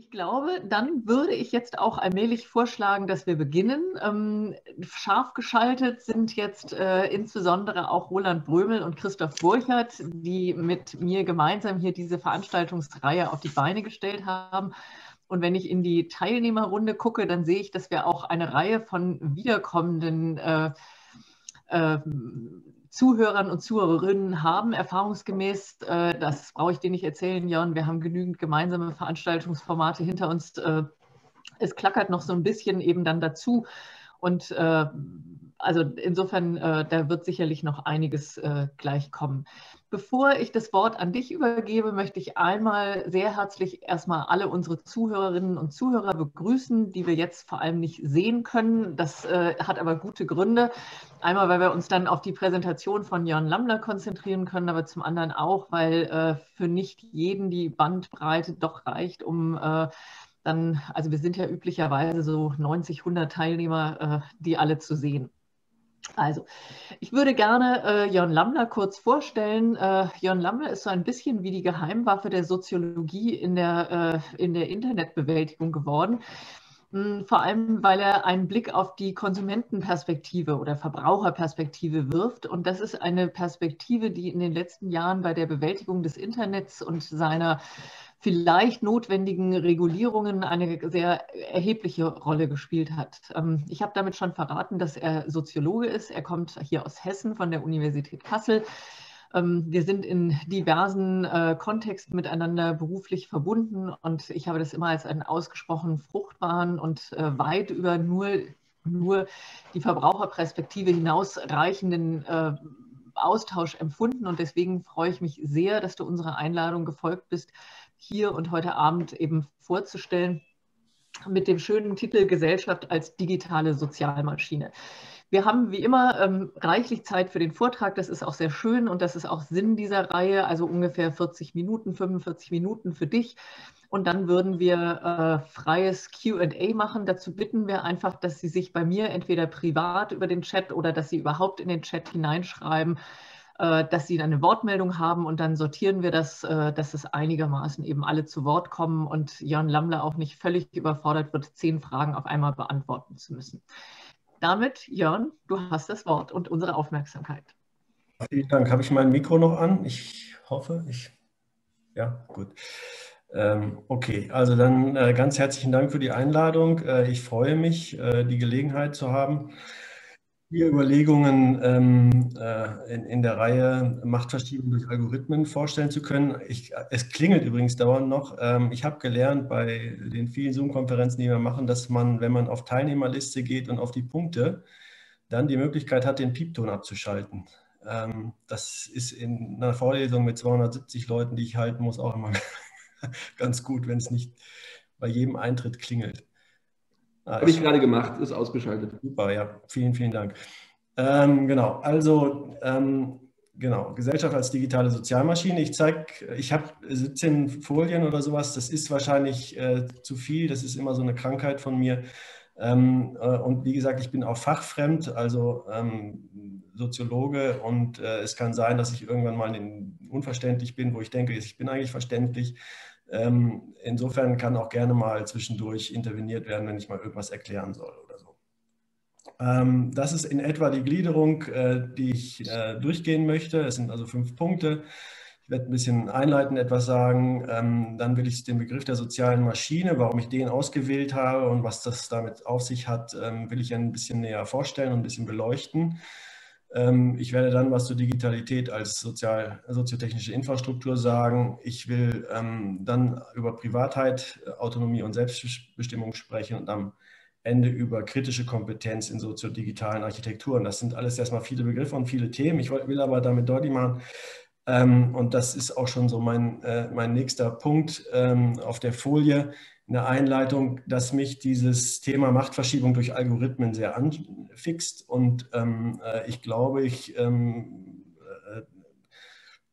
Ich glaube, dann würde ich jetzt auch allmählich vorschlagen, dass wir beginnen. Ähm, scharf geschaltet sind jetzt äh, insbesondere auch Roland Brömel und Christoph Burchert, die mit mir gemeinsam hier diese Veranstaltungsreihe auf die Beine gestellt haben. Und wenn ich in die Teilnehmerrunde gucke, dann sehe ich, dass wir auch eine Reihe von wiederkommenden äh, äh, Zuhörern und Zuhörerinnen haben, erfahrungsgemäß, äh, das brauche ich dir nicht erzählen, Jan, wir haben genügend gemeinsame Veranstaltungsformate hinter uns. Äh, es klackert noch so ein bisschen eben dann dazu. Und äh, also insofern, äh, da wird sicherlich noch einiges äh, gleich kommen. Bevor ich das Wort an dich übergebe, möchte ich einmal sehr herzlich erstmal alle unsere Zuhörerinnen und Zuhörer begrüßen, die wir jetzt vor allem nicht sehen können. Das äh, hat aber gute Gründe. Einmal, weil wir uns dann auf die Präsentation von Jörn Lammler konzentrieren können, aber zum anderen auch, weil äh, für nicht jeden die Bandbreite doch reicht, um äh, dann, also wir sind ja üblicherweise so 90, 100 Teilnehmer, äh, die alle zu sehen. Also, ich würde gerne äh, Jörn Lammler kurz vorstellen. Äh, Jörn Lammler ist so ein bisschen wie die Geheimwaffe der Soziologie in der, äh, in der Internetbewältigung geworden. Hm, vor allem, weil er einen Blick auf die Konsumentenperspektive oder Verbraucherperspektive wirft. Und das ist eine Perspektive, die in den letzten Jahren bei der Bewältigung des Internets und seiner vielleicht notwendigen Regulierungen eine sehr erhebliche Rolle gespielt hat. Ähm, ich habe damit schon verraten, dass er Soziologe ist. Er kommt hier aus Hessen von der Universität Kassel. Ähm, wir sind in diversen äh, Kontexten miteinander beruflich verbunden und ich habe das immer als einen ausgesprochen fruchtbaren und äh, weit über nur, nur die Verbraucherperspektive hinausreichenden äh, Austausch empfunden und deswegen freue ich mich sehr, dass du unserer Einladung gefolgt bist, hier und heute Abend eben vorzustellen mit dem schönen Titel Gesellschaft als digitale Sozialmaschine. Wir haben wie immer ähm, reichlich Zeit für den Vortrag. Das ist auch sehr schön und das ist auch Sinn dieser Reihe, also ungefähr 40 Minuten, 45 Minuten für dich. Und dann würden wir äh, freies QA machen. Dazu bitten wir einfach, dass Sie sich bei mir entweder privat über den Chat oder dass Sie überhaupt in den Chat hineinschreiben, dass Sie eine Wortmeldung haben und dann sortieren wir das, äh, dass es einigermaßen eben alle zu Wort kommen und Jan Lammler auch nicht völlig überfordert wird, zehn Fragen auf einmal beantworten zu müssen. Damit, Jörn, du hast das Wort und unsere Aufmerksamkeit. Vielen Dank. Habe ich mein Mikro noch an? Ich hoffe, ich. Ja, gut. Ähm, okay, also dann äh, ganz herzlichen Dank für die Einladung. Äh, ich freue mich, äh, die Gelegenheit zu haben, vier Überlegungen ähm, äh, in, in, der Reihe Machtverschiebung durch Algorithmen vorstellen zu können. Ich, es klingelt übrigens dauernd noch. Ähm, ich habe gelernt bei den vielen Zoom-Konferenzen, die wir machen, dass man, wenn man auf Teilnehmerliste geht und auf die Punkte, dann die Möglichkeit hat, den Piepton abzuschalten. Ähm, das ist in einer Vorlesung mit 270 Leuten, die ich halten muss, auch immer ganz gut, wenn es nicht bei jedem Eintritt klingelt. Ah, Habe ich gerade gemacht, ist ausgeschaltet. Super, ja, vielen, vielen Dank. Ähm, genau, also ähm, genau, Gesellschaft als digitale Sozialmaschine. Ich zeige, ich habe 17 Folien oder sowas, das ist wahrscheinlich äh, zu viel, das ist immer so eine Krankheit von mir. Ähm, äh, und wie gesagt, ich bin auch fachfremd, also ähm, Soziologe und äh, es kann sein, dass ich irgendwann mal unverständlich bin, wo ich denke, ich bin eigentlich verständlich. Ähm, insofern kann auch gerne mal zwischendurch interveniert werden, wenn ich mal irgendwas erklären soll oder so. Ähm, das ist in etwa die Gliederung, äh, die ich äh, durchgehen möchte. Es sind also fünf Punkte. Ich werde ein bisschen einleitend etwas sagen. Ähm, dann will ich den Begriff der sozialen Maschine, warum ich den ausgewählt habe und was das damit auf sich hat, will ich ein bisschen näher vorstellen und ein bisschen beleuchten. Ähm, ich werde dann was zur Digitalität als sozial, soziotechnische Infrastruktur sagen. Ich will ähm, dann über Privatheit, Autonomie und Selbstbestimmung sprechen und am Ende über kritische Kompetenz in soziodigitalen Architekturen. Das sind alles erstmal viele Begriffe und viele Themen. Ich will aber damit deutlich machen, und das ist auch schon so mein, äh, mein nächster Punkt auf der Folie, in der Einleitung, dass mich dieses Thema Machtverschiebung durch Algorithmen sehr anfixt. Und ähm, äh, ich glaube, ich ähm, äh,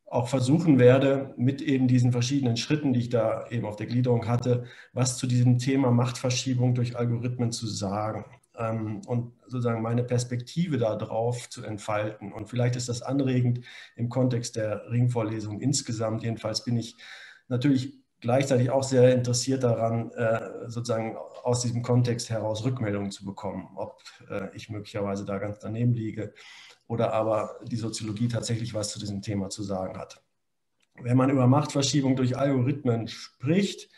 auch versuchen werde, mit eben diesen verschiedenen Schritten, die ich da eben auf der Gliederung hatte, was zu diesem Thema Machtverschiebung durch Algorithmen zu sagen. ähm, und sozusagen meine Perspektive darauf zu entfalten. Und vielleicht ist das anregend im Kontext der Ringvorlesung insgesamt. Jedenfalls bin ich natürlich gleichzeitig auch sehr interessiert daran, äh, sozusagen aus diesem Kontext heraus Rückmeldungen zu bekommen, ob äh, ich möglicherweise da ganz daneben liege oder aber die Soziologie tatsächlich was zu diesem Thema zu sagen hat. Wenn man über Machtverschiebung durch Algorithmen spricht,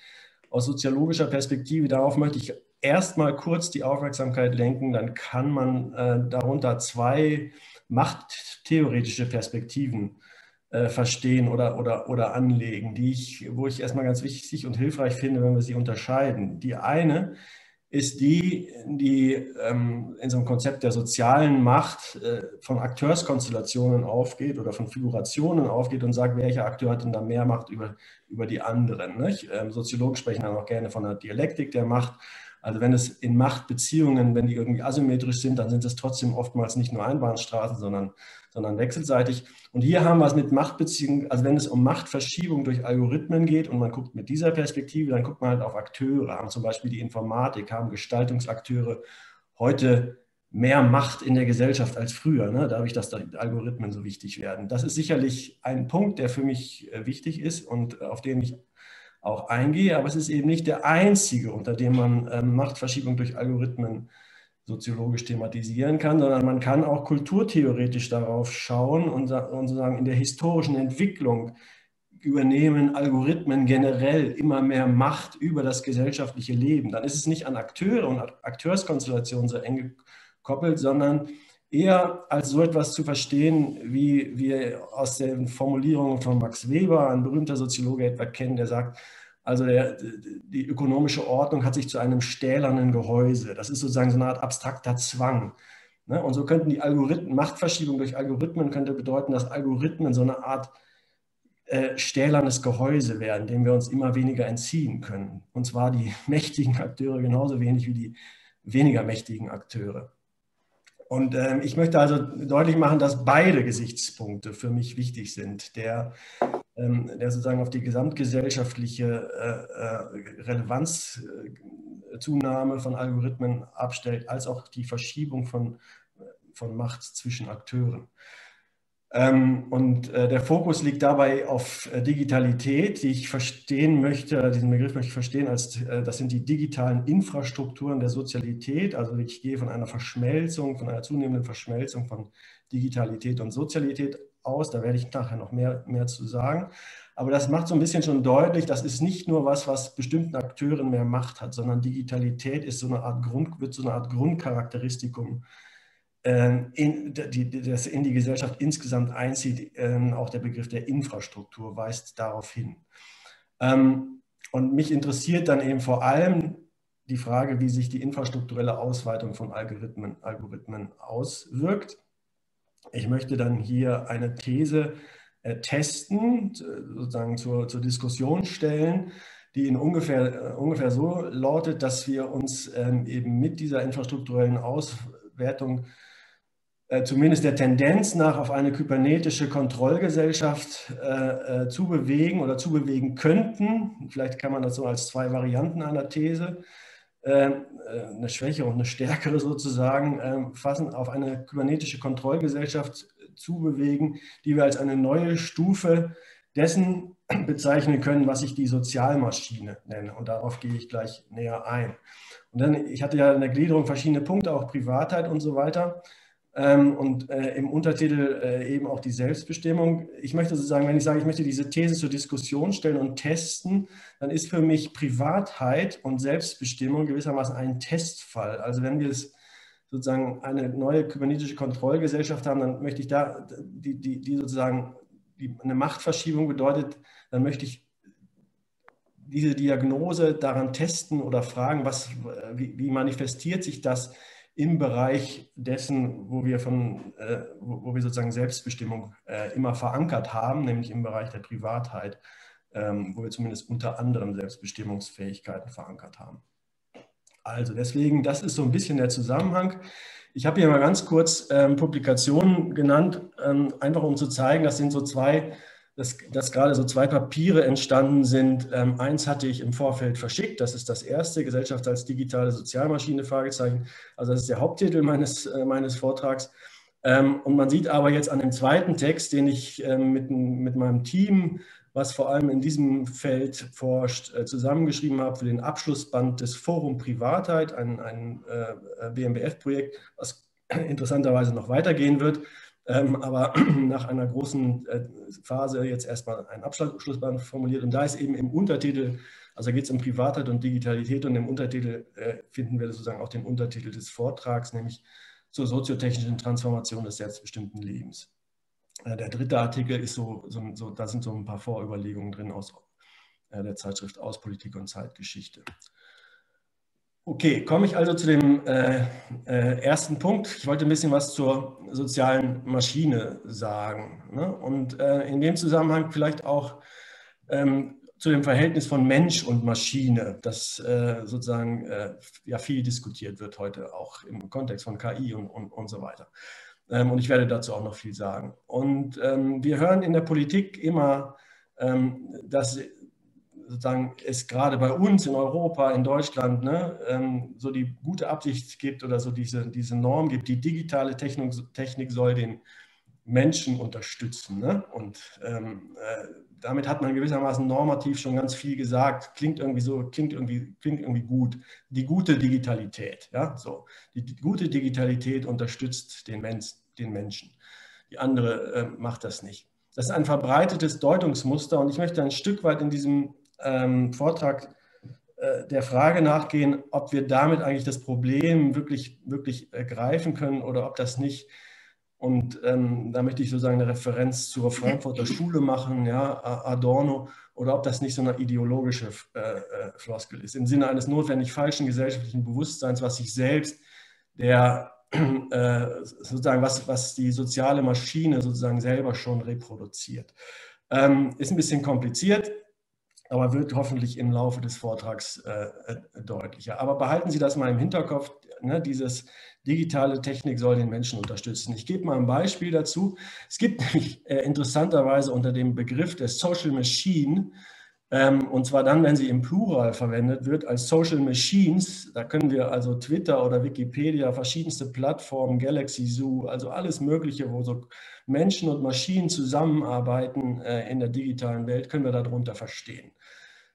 aus soziologischer Perspektive, darauf möchte ich erstmal kurz die Aufmerksamkeit lenken, dann kann man äh, darunter zwei machttheoretische Perspektiven äh, verstehen oder, oder, oder anlegen, die ich, wo ich erstmal ganz wichtig und hilfreich finde, wenn wir sie unterscheiden. Die eine ist die, die ähm, in so einem Konzept der sozialen Macht äh, von Akteurskonstellationen aufgeht oder von Figurationen aufgeht und sagt, welcher Akteur hat denn da mehr Macht über, über die anderen. Ähm, Soziologen sprechen dann auch gerne von der Dialektik der Macht also wenn es in Machtbeziehungen, wenn die irgendwie asymmetrisch sind, dann sind es trotzdem oftmals nicht nur Einbahnstraßen, sondern, sondern wechselseitig. Und hier haben wir es mit Machtbeziehungen, also wenn es um Machtverschiebung durch Algorithmen geht und man guckt mit dieser Perspektive, dann guckt man halt auf Akteure, haben zum Beispiel die Informatik, haben Gestaltungsakteure heute mehr Macht in der Gesellschaft als früher, ne? dadurch, dass da Algorithmen so wichtig werden. Das ist sicherlich ein Punkt, der für mich äh, wichtig ist und auf den ich auch eingehe, aber es ist eben nicht der einzige, unter dem man ähm, Machtverschiebung durch Algorithmen soziologisch thematisieren kann, sondern man kann auch kulturtheoretisch darauf schauen und, und sozusagen in der historischen Entwicklung übernehmen Algorithmen generell immer mehr Macht über das gesellschaftliche Leben. Dann ist es nicht an Akteure und Akteurskonstellationen so eng gekoppelt, sondern eher als so etwas zu verstehen, wie wir aus den Formulierungen von Max Weber, ein berühmter Soziologe etwa kennen, der sagt, also der, die ökonomische Ordnung hat sich zu einem stählernen Gehäuse. Das ist sozusagen so eine Art abstrakter Zwang. Ne? Und so könnten die Algorithmen, Machtverschiebung durch Algorithmen könnte bedeuten, dass Algorithmen so eine Art äh, stählernes Gehäuse werden, dem wir uns immer weniger entziehen können. Und zwar die mächtigen Akteure genauso wenig wie die weniger mächtigen Akteure. Und ähm, ich möchte also deutlich machen, dass beide Gesichtspunkte für mich wichtig sind. Der, ähm, der sozusagen auf die gesamtgesellschaftliche äh, äh, Relevanzzunahme äh, von Algorithmen abstellt, als auch die Verschiebung von, von Macht zwischen Akteuren. Ähm, und äh, der Fokus liegt dabei auf äh, Digitalität, die ich verstehen möchte, diesen Begriff möchte ich verstehen, als äh, das sind die digitalen Infrastrukturen der Sozialität. Also ich gehe von einer Verschmelzung, von einer zunehmenden Verschmelzung von Digitalität und Sozialität aus. Da werde ich nachher noch mehr, mehr zu sagen. Aber das macht so ein bisschen schon deutlich, das ist nicht nur was, was bestimmten Akteuren mehr Macht hat, sondern Digitalität ist so eine Art Grund, wird so eine Art Grundcharakteristikum ähm, in die, das in die Gesellschaft insgesamt einzieht, ähm, auch der Begriff der Infrastruktur weist darauf hin. Ähm, und mich interessiert dann eben vor allem die Frage, wie sich die infrastrukturelle Ausweitung von Algorithmen, Algorithmen auswirkt. Ich möchte dann hier eine These äh, testen, sozusagen zur, zur Diskussion stellen, die in ungefähr, äh, ungefähr so lautet, dass wir uns eben mit dieser infrastrukturellen Auswertung zumindest der Tendenz nach auf eine kybernetische Kontrollgesellschaft äh, äh, zu bewegen oder zu bewegen könnten. Vielleicht kann man das so als zwei Varianten einer These, äh, äh eine schwächere und eine stärkere sozusagen, ähm, fassen, auf eine kybernetische Kontrollgesellschaft zu bewegen, die wir als eine neue Stufe dessen bezeichnen können, was ich die Sozialmaschine nenne. Und darauf gehe ich gleich näher ein. Und dann, ich hatte ja in der Gliederung verschiedene Punkte, auch Privatheit und so weiter und äh, im Untertitel äh, eben auch die Selbstbestimmung. Ich möchte sozusagen, wenn ich sage, ich möchte diese These zur Diskussion stellen und testen, dann ist für mich Privatheit und Selbstbestimmung gewissermaßen ein Testfall. Also wenn wir es sozusagen eine neue kybernetische Kontrollgesellschaft haben, dann möchte ich da, die, die, die sozusagen die, eine Machtverschiebung bedeutet, dann möchte ich diese Diagnose daran testen oder fragen, was, wie, wie manifestiert sich das im Bereich dessen, wo wir, von, äh, wo, wo, wir sozusagen Selbstbestimmung äh, immer verankert haben, nämlich im Bereich der Privatheit, ähm, wo wir zumindest unter anderem Selbstbestimmungsfähigkeiten verankert haben. Also deswegen, das ist so ein bisschen der Zusammenhang. Ich habe hier mal ganz kurz ähm, Publikationen genannt, ähm, einfach um zu zeigen, das sind so zwei dass, dass gerade so zwei Papiere entstanden sind. Ähm, eins hatte ich im Vorfeld verschickt, das ist das erste, Gesellschaft als digitale Sozialmaschine, Fragezeichen. Also das ist der Haupttitel meines, äh, meines Vortrags. Ähm, und man sieht aber jetzt an dem zweiten Text, den ich ähm, mit, mit meinem Team was vor allem in diesem Feld forscht, äh, zusammengeschrieben habe für den Abschlussband des Forum Privatheit, ein, ein äh, BMBF-Projekt, was interessanterweise noch weitergehen wird, aber nach einer großen äh, Phase jetzt erstmal ein Abschlussband formuliert. Und da ist eben im Untertitel, also geht es um Privatheit und Digitalität und im Untertitel äh, finden wir sozusagen auch den Untertitel des Vortrags, nämlich zur soziotechnischen Transformation des selbstbestimmten Lebens. Äh, der dritte Artikel ist so, so, so, da sind so ein paar Vorüberlegungen drin aus der Zeitschrift Aus Politik und Zeitgeschichte. Okay, komme ich also zu dem äh, äh, ersten Punkt. Ich wollte ein bisschen was zur sozialen Maschine sagen. Ne? Und äh, in dem Zusammenhang vielleicht auch ähm, zu dem Verhältnis von Mensch und Maschine, das äh, sozusagen äh, ja viel diskutiert wird heute auch im Kontext von KI und, und, und so weiter. Ähm, und ich werde dazu auch noch viel sagen. Und ähm, wir hören in der Politik immer, ähm, dass sozusagen es gerade bei uns in Europa, in Deutschland, ne, ähm, so die gute Absicht gibt oder so diese, diese Norm gibt, die digitale Technik, Technik soll den Menschen unterstützen. Ne? Und ähm, äh, damit hat man gewissermaßen normativ schon ganz viel gesagt. Klingt irgendwie so, klingt irgendwie, klingt irgendwie gut. Die gute Digitalität, ja, so. Die, die gute Digitalität unterstützt den, Mensch, den Menschen. Die andere äh, macht das nicht. Das ist ein verbreitetes Deutungsmuster und ich möchte ein Stück weit in diesem ähm, Vortrag äh, der Frage nachgehen, ob wir damit eigentlich das Problem wirklich, wirklich äh, greifen können oder ob das nicht und ähm, da möchte ich sozusagen eine Referenz zur Frankfurter Schule machen, ja, Adorno, oder ob das nicht so eine ideologische äh, äh, Floskel ist, im Sinne eines notwendig falschen gesellschaftlichen Bewusstseins, was sich selbst der äh, sozusagen, was, was die soziale Maschine sozusagen selber schon reproduziert. Ähm, ist ein bisschen kompliziert, aber wird hoffentlich im Laufe des Vortrags äh, äh, deutlicher. Aber behalten Sie das mal im Hinterkopf, ne, dieses digitale Technik soll den Menschen unterstützen. Ich gebe mal ein Beispiel dazu. Es gibt nämlich äh, interessanterweise unter dem Begriff der Social Machine, ähm, und zwar dann, wenn sie im Plural verwendet wird, als Social Machines, da können wir also Twitter oder Wikipedia, verschiedenste Plattformen, Galaxy Zoo, also alles Mögliche, wo so Menschen und Maschinen zusammenarbeiten äh, in der digitalen Welt, können wir darunter verstehen.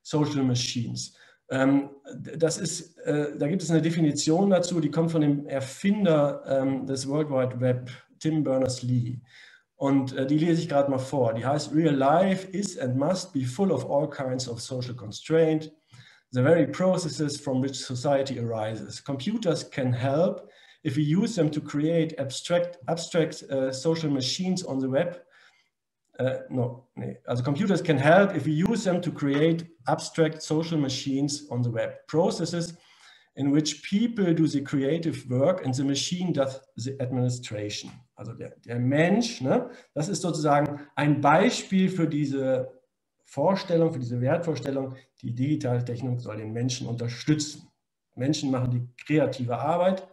Social Machines. Ähm, das ist, äh, da gibt es eine Definition dazu, die kommt von dem Erfinder ähm, des World Wide Web, Tim Berners-Lee. Und äh, die lese ich gerade mal vor. Die heißt, Real life is and must be full of all kinds of social constraint, the very processes from which society arises. Computers can help if we use them to create abstract, abstract uh, social machines on the web uh, no, nee. Also computers can help if we use them to create abstract social machines on the web. Processes in which people do the creative work and the machine does the administration. Also der, der Mensch, ne, das ist sozusagen ein Beispiel für diese Vorstellung, für diese Wertvorstellung, die digitale Technik soll den Menschen unterstützen. Menschen machen die kreative Arbeit,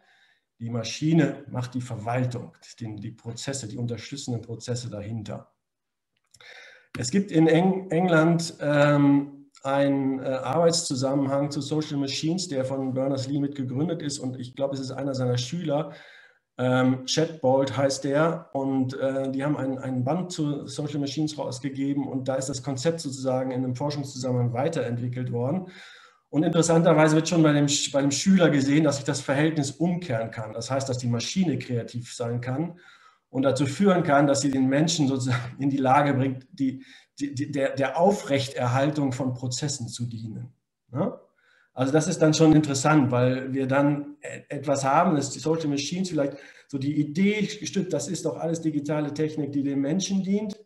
die Maschine macht die Verwaltung, die, die Prozesse, die unterstützenden Prozesse dahinter. Es gibt in Eng England ähm, einen äh, Arbeitszusammenhang zu Social Machines, der von Berners-Lee mit gegründet ist und ich glaube, es ist einer seiner Schüler. Ähm, Chatbolt heißt der und äh, die haben einen, einen Band zu Social Machines rausgegeben und da ist das Konzept sozusagen in einem Forschungszusammenhang weiterentwickelt worden. Und interessanterweise wird schon bei dem, bei dem Schüler gesehen, dass sich das Verhältnis umkehren kann. Das heißt, dass die Maschine kreativ sein kann und dazu führen kann, dass sie den Menschen sozusagen in die Lage bringt, die, die, der, der Aufrechterhaltung von Prozessen zu dienen. Ja? Also das ist dann schon interessant, weil wir dann e, etwas haben, das ist die Social Machines vielleicht so die Idee gestützt, das ist doch alles digitale Technik, die dem Menschen dient.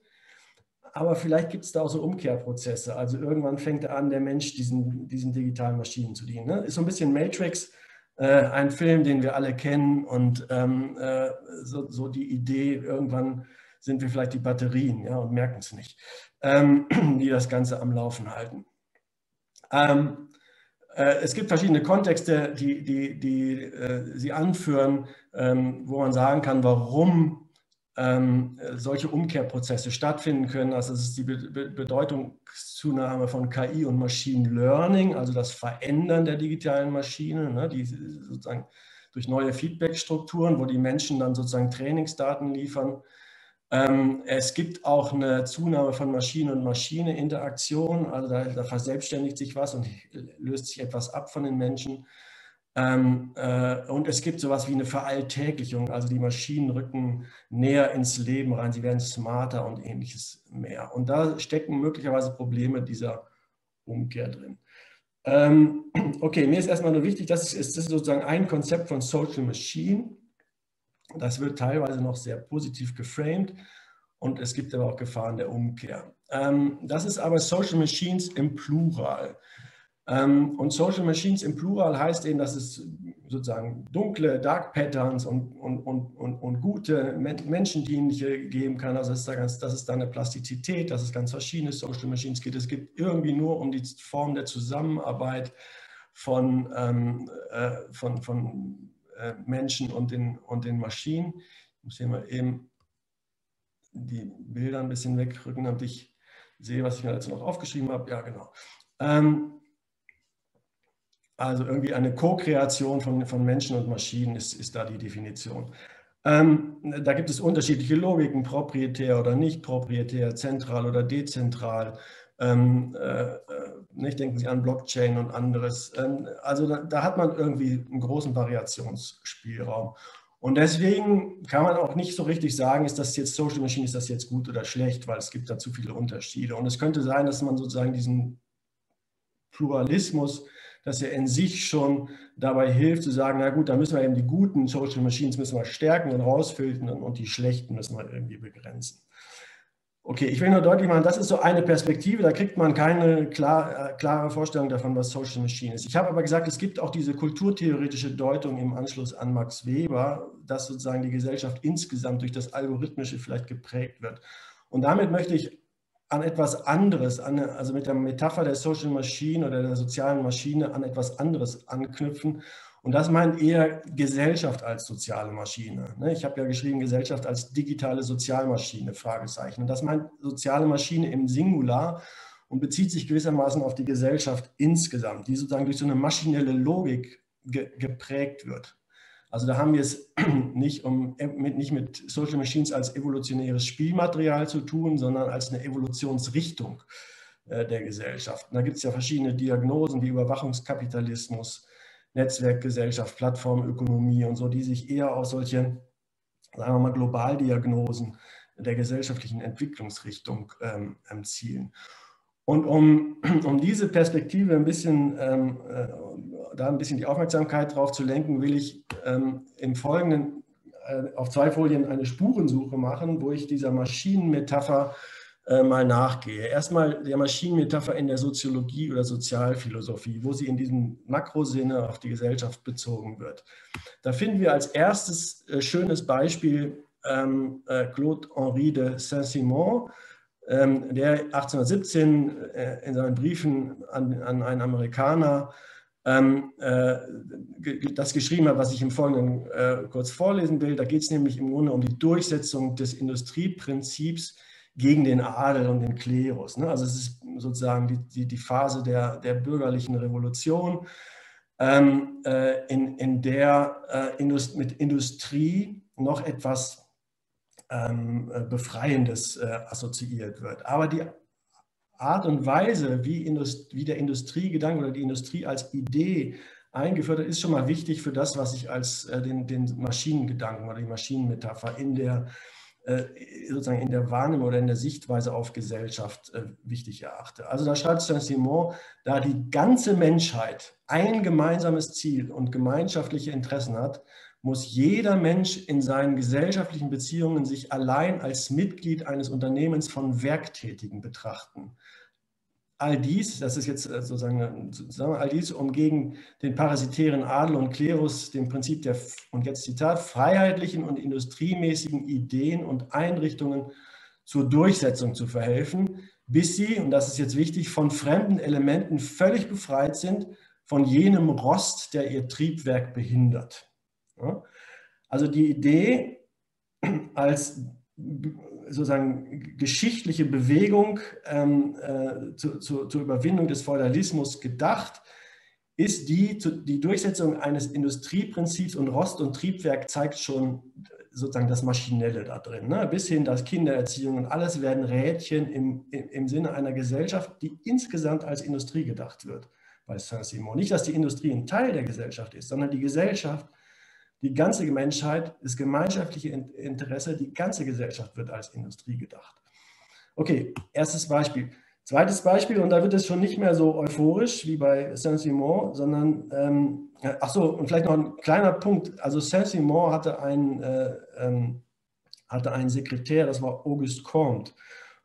Aber vielleicht gibt es da auch so Umkehrprozesse. Also irgendwann fängt an, der Mensch diesen, diesen digitalen Maschinen zu dienen. Ne? Ist so ein bisschen Matrix, äh, ein Film, den wir alle kennen und ähm, äh, so, so, die Idee, irgendwann sind wir vielleicht die Batterien ja, und merken es nicht, ähm, die das Ganze am Laufen halten. Ähm, äh, es gibt verschiedene Kontexte, die, die, die äh, Sie anführen, ähm, wo man sagen kann, warum ähm, solche Umkehrprozesse stattfinden können. Also es ist die Be Bedeutungszunahme von KI und Machine Learning, also das Verändern der digitalen Maschine, ne, die sozusagen durch neue Feedback-Strukturen, wo die Menschen dann sozusagen Trainingsdaten liefern. Ähm, es gibt auch eine Zunahme von Maschine- und Maschine-Interaktion, also da, da, verselbstständigt sich was und löst sich etwas ab von den Menschen. Ähm, äh, und es gibt sowas wie eine Veralltäglichung, also die Maschinen rücken näher ins Leben rein, sie werden smarter und ähnliches mehr. Und da stecken möglicherweise Probleme dieser Umkehr drin. Ähm, okay, mir ist erstmal nur wichtig, das ist, das ist sozusagen ein Konzept von Social Machine. Das wird teilweise noch sehr positiv geframed und es gibt aber auch Gefahren der Umkehr. Ähm, das ist aber Social Machines im Plural. Ähm, und Social Machines im Plural heißt eben, dass es sozusagen dunkle Dark Patterns und, und, und, und, und gute menschendienliche geben kann. Also ist da ganz, dass es da eine Plastizität, dass es ganz verschiedene Social Machines gibt. Es geht irgendwie nur um die Form der Zusammenarbeit von, ähm, äh, von, von äh, Menschen und den, und den Maschinen. Ich muss hier mal eben die Bilder ein bisschen wegrücken, damit ich sehe, was ich mir dazu noch aufgeschrieben habe. Ja, genau. Ähm, also irgendwie eine Co-Kreation von, von Menschen und Maschinen ist, ist da die Definition. Ähm, da gibt es unterschiedliche Logiken, proprietär oder nicht proprietär, zentral oder dezentral. Ähm, äh, nicht denken Sie an Blockchain und anderes. Ähm, also da, da, hat man irgendwie einen großen Variationsspielraum. Und deswegen kann man auch nicht so richtig sagen, ist das jetzt Social Machine, ist das jetzt gut oder schlecht, weil es gibt da zu viele Unterschiede. Und es könnte sein, dass man sozusagen diesen Pluralismus, dass er in sich schon dabei hilft zu sagen, na gut, da müssen wir eben die guten Social Machines müssen wir stärken und rausfiltern und die schlechten müssen wir irgendwie begrenzen. Okay, ich will nur deutlich machen, das ist so eine Perspektive, da kriegt man keine klar, äh, klare Vorstellung davon, was Social Machine ist. Ich habe aber gesagt, es gibt auch diese kulturtheoretische Deutung im Anschluss an Max Weber, dass sozusagen die Gesellschaft insgesamt durch das Algorithmische vielleicht geprägt wird. Und damit möchte ich an etwas anderes, an, also mit der Metapher der Social Machine oder der sozialen Maschine an etwas anderes anknüpfen und das meint eher Gesellschaft als soziale Maschine. Ne? Ich habe ja geschrieben, Gesellschaft als digitale Sozialmaschine, Fragezeichen. Und das meint soziale Maschine im Singular und bezieht sich gewissermaßen auf die Gesellschaft insgesamt, die sozusagen durch so eine maschinelle Logik ge geprägt wird. Also da haben wir es nicht, um, mit, nicht mit Social Machines als evolutionäres Spielmaterial zu tun, sondern als eine Evolutionsrichtung äh, der Gesellschaft. Und da gibt es ja verschiedene Diagnosen wie Überwachungskapitalismus, Netzwerkgesellschaft, Plattformökonomie und so, die sich eher auf solche, sagen wir mal, Globaldiagnosen der gesellschaftlichen Entwicklungsrichtung ähm, zielen. Und um, um diese Perspektive ein bisschen, ähm, äh, da ein bisschen die Aufmerksamkeit drauf zu lenken, will ich ähm, im Folgenden äh, auf zwei Folien eine Spurensuche machen, wo ich dieser Maschinenmetapher äh, mal nachgehe. Erstmal der Maschinenmetapher in der Soziologie oder Sozialphilosophie, wo sie in diesem Makrosinne auf die Gesellschaft bezogen wird. Da finden wir als erstes äh, schönes Beispiel ähm, äh, Claude-Henri de Saint-Simon, ähm, der 1817 äh, in seinen Briefen an, an einen Amerikaner das geschrieben hat, was ich im Folgenden äh, kurz vorlesen will. Da geht es nämlich im Grunde um die Durchsetzung des Industrieprinzips gegen den Adel und den Klerus. Ne? Also es ist sozusagen die, die, die Phase der, der bürgerlichen Revolution, ähm, äh, in, in der äh, mit Industrie noch etwas ähm, äh, Befreiendes äh, assoziiert wird. Aber die Art und Weise, wie, Indust wie der Industriegedanke oder die Industrie als Idee eingeführt hat, ist schon mal wichtig für das, was ich als äh, den, den Maschinengedanken oder die Maschinenmetapher in der äh, sozusagen in der Wahrnehmung oder in der Sichtweise auf Gesellschaft äh, wichtig erachte. Also da schreibt Saint-Simon, da die ganze Menschheit ein gemeinsames Ziel und gemeinschaftliche Interessen hat, muss jeder Mensch in seinen gesellschaftlichen Beziehungen sich allein als Mitglied eines Unternehmens von Werktätigen betrachten all dies, das ist jetzt äh, sozusagen, all dies, um gegen den parasitären Adel und Klerus dem Prinzip der, und jetzt Zitat, freiheitlichen und industriemäßigen Ideen und Einrichtungen zur Durchsetzung zu verhelfen, bis sie, und das ist jetzt wichtig, von fremden Elementen völlig befreit sind, von jenem Rost, der ihr Triebwerk behindert. Also die Idee als sozusagen geschichtliche Bewegung ähm, äh, zu, zu, zur Überwindung des Feudalismus gedacht, ist die, die Durchsetzung eines Industrieprinzips und Rost und Triebwerk zeigt schon sozusagen das Maschinelle da drin, ne? bis hin das Kindererziehung und alles werden Rädchen im, im, im Sinne einer Gesellschaft, die insgesamt als Industrie gedacht wird bei Saint-Simon. Nicht, dass die Industrie ein Teil der Gesellschaft ist, sondern die Gesellschaft, die ganze Menschheit, das gemeinschaftliche Interesse, die ganze Gesellschaft wird als Industrie gedacht. Okay, erstes Beispiel. Zweites Beispiel, und da wird es schon nicht mehr so euphorisch wie bei Saint-Simon, sondern, ähm, ach so, und vielleicht noch ein kleiner Punkt. Also Saint-Simon hatte, ein, äh, ähm, hatte einen Sekretär, das war Auguste Comte.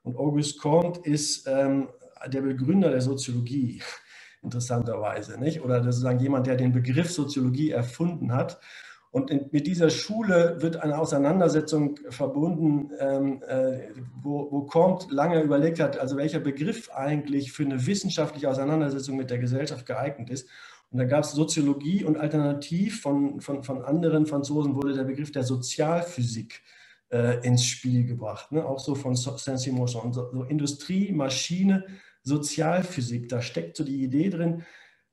Und Auguste Comte ist ähm, der Begründer der Soziologie, interessanterweise, nicht? Oder sozusagen jemand, der den Begriff Soziologie erfunden hat. Und in, mit dieser Schule wird eine Auseinandersetzung verbunden, ähm, äh, wo, wo Comte lange überlegt hat, also welcher Begriff eigentlich für eine wissenschaftliche Auseinandersetzung mit der Gesellschaft geeignet ist. Und da gab es Soziologie und alternativ von, von, von anderen Franzosen wurde der Begriff der Sozialphysik äh, ins Spiel gebracht. Ne? Auch so von Saint-Simon. So, so Industrie, Maschine, Sozialphysik. Da steckt so die Idee drin,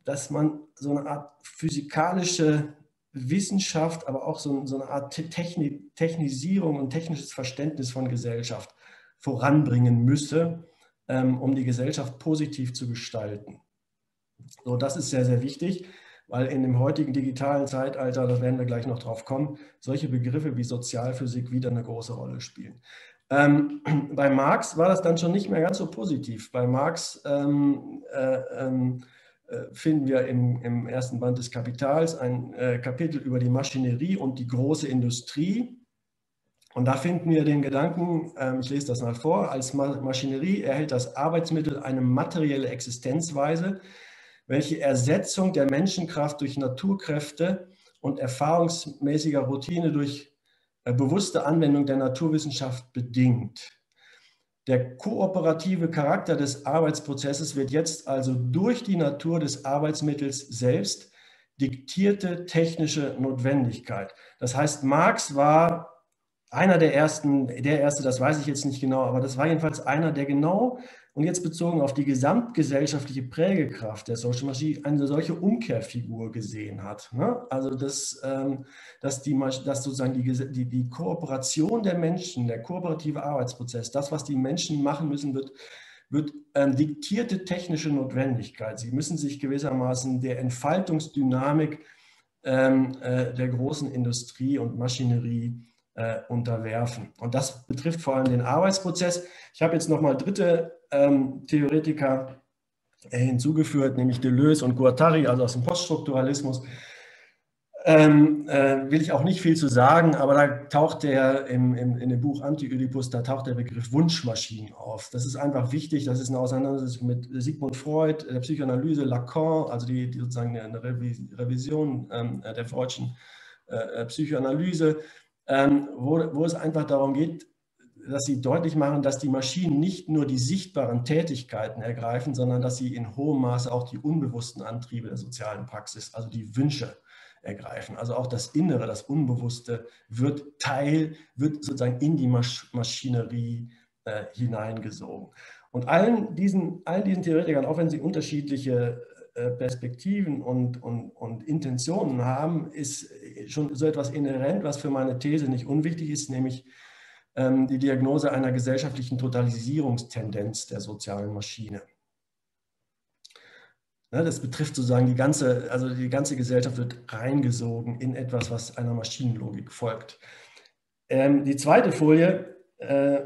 dass man so eine Art physikalische Wissenschaft, aber auch so, so eine Art Techni Technisierung und technisches Verständnis von Gesellschaft voranbringen müsse, ähm, um die Gesellschaft positiv zu gestalten. So, das ist sehr, sehr wichtig, weil in dem heutigen digitalen Zeitalter, da werden wir gleich noch drauf kommen, solche Begriffe wie Sozialphysik wieder eine große Rolle spielen. Ähm, bei Marx war das dann schon nicht mehr ganz so positiv. Bei Marx ähm, äh, ähm, äh, finden wir im, im, ersten Band des Kapitals ein äh, Kapitel über die Maschinerie und die große Industrie. Und da finden wir den Gedanken, äh, ich lese das mal vor, als Ma Maschinerie erhält das Arbeitsmittel eine materielle Existenzweise, welche Ersetzung der Menschenkraft durch Naturkräfte und erfahrungsmäßiger Routine durch äh, bewusste Anwendung der Naturwissenschaft bedingt. Der kooperative Charakter des Arbeitsprozesses wird jetzt also durch die Natur des Arbeitsmittels selbst diktierte technische Notwendigkeit. Das heißt, Marx war einer der ersten, der erste, das weiß ich jetzt nicht genau, aber das war jedenfalls einer, der genau und jetzt bezogen auf die gesamtgesellschaftliche Prägekraft der Social Machine eine solche Umkehrfigur gesehen hat. Ne? Also dass, ähm, dass, die, dass sozusagen die, die, die Kooperation der Menschen, der kooperative Arbeitsprozess, das, was die Menschen machen müssen, wird, wird ähm, diktierte technische Notwendigkeit. Sie müssen sich gewissermaßen der Entfaltungsdynamik ähm, äh, der großen Industrie und Maschinerie äh, unterwerfen. Und das betrifft vor allem den Arbeitsprozess. Ich habe jetzt nochmal dritte ähm, Theoretiker äh, hinzugeführt, nämlich Deleuze und Guattari, also aus dem Poststrukturalismus. Ähm, äh, will ich auch nicht viel zu sagen, aber da taucht der im, im, in dem Buch Anti-Oedipus, da taucht der Begriff Wunschmaschinen auf. Das ist einfach wichtig, das ist eine Auseinandersetzung mit Sigmund Freud, der Psychoanalyse, Lacan, also die, die sozusagen eine Revision ähm, der freudschen äh, Psychoanalyse, ähm, wo, wo es einfach darum geht, dass sie deutlich machen, dass die Maschinen nicht nur die sichtbaren Tätigkeiten ergreifen, sondern dass sie in hohem Maße auch die unbewussten Antriebe der sozialen Praxis, also die Wünsche ergreifen. Also auch das Innere, das Unbewusste wird Teil, wird sozusagen in die Masch Maschinerie äh, hineingesogen. Und allen diesen, allen diesen Theoretikern, auch wenn sie unterschiedliche äh, Perspektiven und, und, und Intentionen haben, ist schon so etwas inhärent, was für meine These nicht unwichtig ist, nämlich die Diagnose einer gesellschaftlichen Totalisierungstendenz der sozialen Maschine. Ne, das betrifft sozusagen die ganze, also die ganze Gesellschaft wird reingesogen in etwas, was einer Maschinenlogik folgt. Ähm, die zweite Folie äh,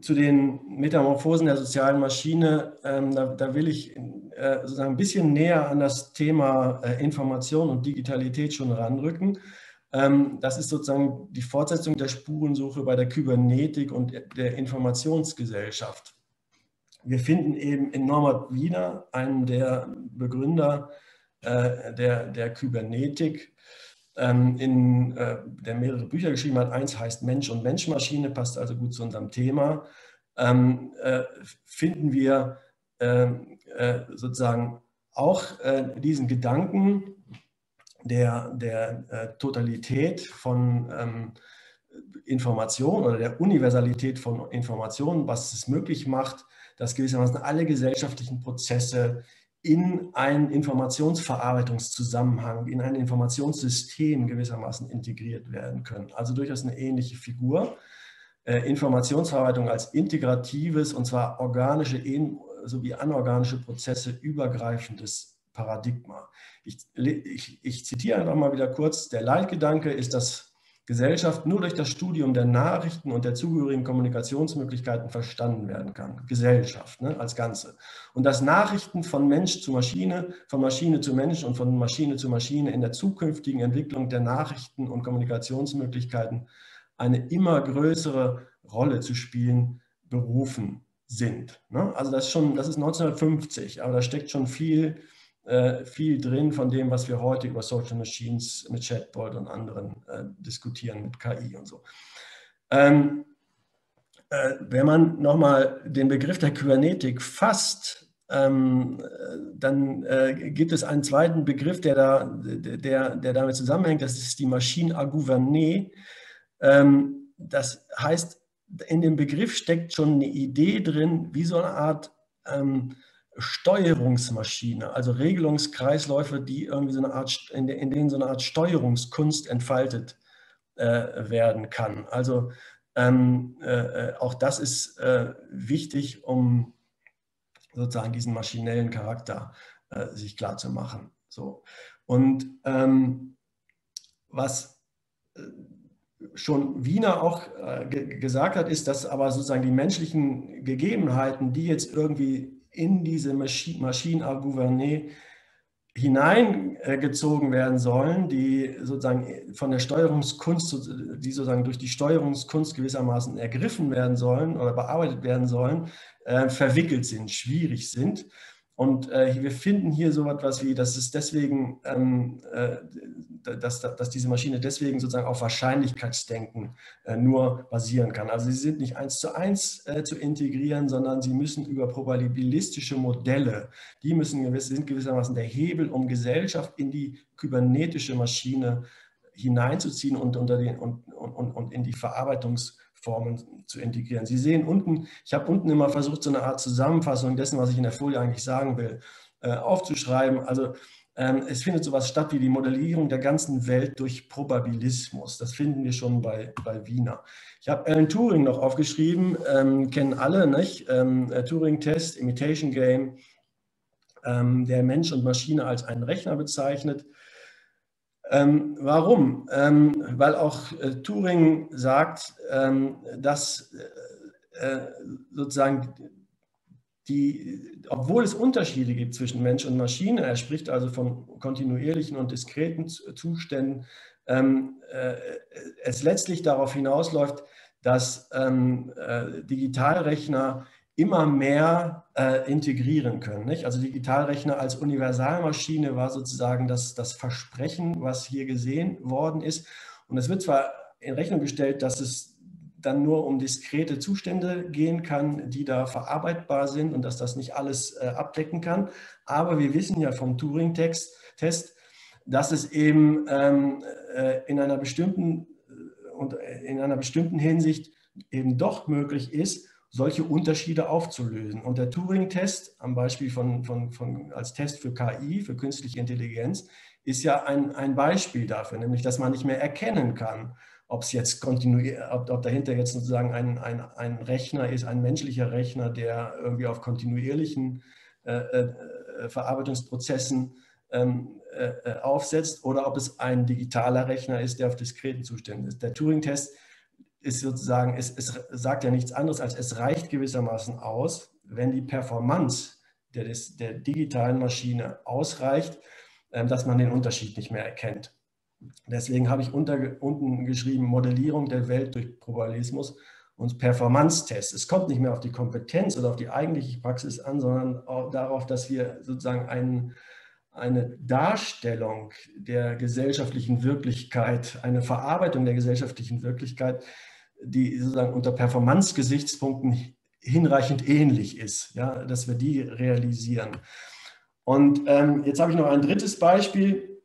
zu den Metamorphosen der sozialen Maschine, ähm, da, da, will ich äh, sozusagen ein bisschen näher an das Thema äh, Information und Digitalität schon ranrücken. Ähm, das ist sozusagen die Fortsetzung der Spurensuche bei der Kybernetik und der Informationsgesellschaft. Wir finden eben in Norbert Wiener, einen der Begründer äh, der, der Kybernetik, ähm, in, äh, der mehrere Bücher geschrieben hat. Eins heißt Mensch und Menschmaschine, passt also gut zu unserem Thema. Ähm, äh, finden wir sozusagen auch diesen Gedanken, der, der äh, Totalität von ähm, Information oder der Universalität von Informationen, was es möglich macht, dass gewissermaßen alle gesellschaftlichen Prozesse in einen Informationsverarbeitungszusammenhang, in ein Informationssystem gewissermaßen integriert werden können. Also durchaus eine ähnliche Figur. Äh, Informationsverarbeitung als integratives und zwar organische sowie anorganische Prozesse übergreifendes Paradigma. Ich, ich, ich zitiere einfach mal wieder kurz, der Leitgedanke ist, dass Gesellschaft nur durch das Studium der Nachrichten und der zugehörigen Kommunikationsmöglichkeiten verstanden werden kann. Gesellschaft ne, als Ganze. Und dass Nachrichten von Mensch zu Maschine, von Maschine zu Mensch und von Maschine zu Maschine in der zukünftigen Entwicklung der Nachrichten und Kommunikationsmöglichkeiten eine immer größere Rolle zu spielen berufen sind. Ne? Also das ist schon, das ist 1950, aber da steckt schon viel äh, viel drin von dem, was wir heute über Social Machines mit Chatbot und anderen äh, diskutieren, mit KI und so. Ähm, äh, wenn man nochmal den Begriff der Kybernetik fasst, ähm, dann äh, gibt es einen zweiten Begriff, der, da, der, der damit zusammenhängt, das ist die Maschine à gouverner. Ähm, das heißt, in dem Begriff steckt schon eine Idee drin, wie so eine Art ähm, Steuerungsmaschine, also Regelungskreisläufe, die irgendwie so eine Art, in, denen so eine Art Steuerungskunst entfaltet äh, werden kann. Also ähm, äh, auch das ist äh, wichtig, um sozusagen diesen maschinellen Charakter äh, sich klar zu machen. So. Und ähm, was äh, schon Wiener auch äh, gesagt hat, ist, dass aber sozusagen die menschlichen Gegebenheiten, die jetzt irgendwie in diese Maschine à gouverner hineingezogen werden sollen, die sozusagen von der Steuerungskunst, die sozusagen durch die Steuerungskunst gewissermaßen ergriffen werden sollen oder bearbeitet werden sollen, äh, verwickelt sind, schwierig sind. Und äh, wir finden hier so etwas wie, dass es deswegen, ähm, äh, dass, dass diese Maschine deswegen sozusagen auf Wahrscheinlichkeitsdenken äh, nur basieren kann. Also sie sind nicht eins zu eins äh, zu integrieren, sondern sie müssen über probabilistische Modelle, die müssen gewiss, sind gewissermaßen der Hebel, um Gesellschaft in die kybernetische Maschine hineinzuziehen und, unter den, und, und, und in die Verarbeitungs- Formen zu integrieren. Sie sehen unten, ich habe unten immer versucht, so eine Art Zusammenfassung dessen, was ich in der Folie eigentlich sagen will, äh, aufzuschreiben. Also ähm, es findet sowas statt wie die Modellierung der ganzen Welt durch Probabilismus. Das finden wir schon bei, bei Wiener. Ich habe Alan Turing noch aufgeschrieben, ähm, kennen alle, nicht? Ähm, äh, Turing-Test, Imitation Game, ähm, der Mensch und Maschine als einen Rechner bezeichnet. Ähm, warum? Ähm, weil auch äh, Turing sagt, ähm, dass äh, äh, sozusagen die, obwohl es Unterschiede gibt zwischen Mensch und Maschine, er spricht also von kontinuierlichen und diskreten Zuständen, ähm, äh, es letztlich darauf hinausläuft, dass ähm, äh, Digitalrechner immer mehr äh, integrieren können. Nicht? Also Digitalrechner als Universalmaschine war sozusagen das, das Versprechen, was hier gesehen worden ist. Und es wird zwar in Rechnung gestellt, dass es dann nur um diskrete Zustände gehen kann, die da verarbeitbar sind und dass das nicht alles äh, abdecken kann. Aber wir wissen ja vom Turing-Test, dass es eben ähm, äh, in einer bestimmten äh, und äh, in einer bestimmten Hinsicht eben doch möglich ist, solche Unterschiede aufzulösen. Und der Turing-Test, am Beispiel von, von, von, als Test für KI, für künstliche Intelligenz, ist ja ein, ein Beispiel dafür, nämlich dass man nicht mehr erkennen kann, ob es jetzt kontinuierlich, ob, ob, dahinter jetzt sozusagen ein, ein, ein Rechner ist, ein menschlicher Rechner, der irgendwie auf kontinuierlichen äh, äh, Verarbeitungsprozessen ähm, äh, äh aufsetzt, oder ob es ein digitaler Rechner ist, der auf diskreten Zuständen ist. Der Turing-Test ist sozusagen, es, es sagt ja nichts anderes, als es reicht gewissermaßen aus, wenn die Performance der, des, der digitalen Maschine ausreicht, äh, dass man den Unterschied nicht mehr erkennt. Deswegen habe ich unter, unten geschrieben, Modellierung der Welt durch Probabilismus und Performance-Tests. Es kommt nicht mehr auf die Kompetenz oder auf die eigentliche Praxis an, sondern darauf, dass wir sozusagen einen, eine Darstellung der gesellschaftlichen Wirklichkeit, eine Verarbeitung der gesellschaftlichen Wirklichkeit die sozusagen unter Performance-Gesichtspunkten hinreichend ähnlich ist, ja, dass wir die realisieren. Und ähm, jetzt habe ich noch ein drittes Beispiel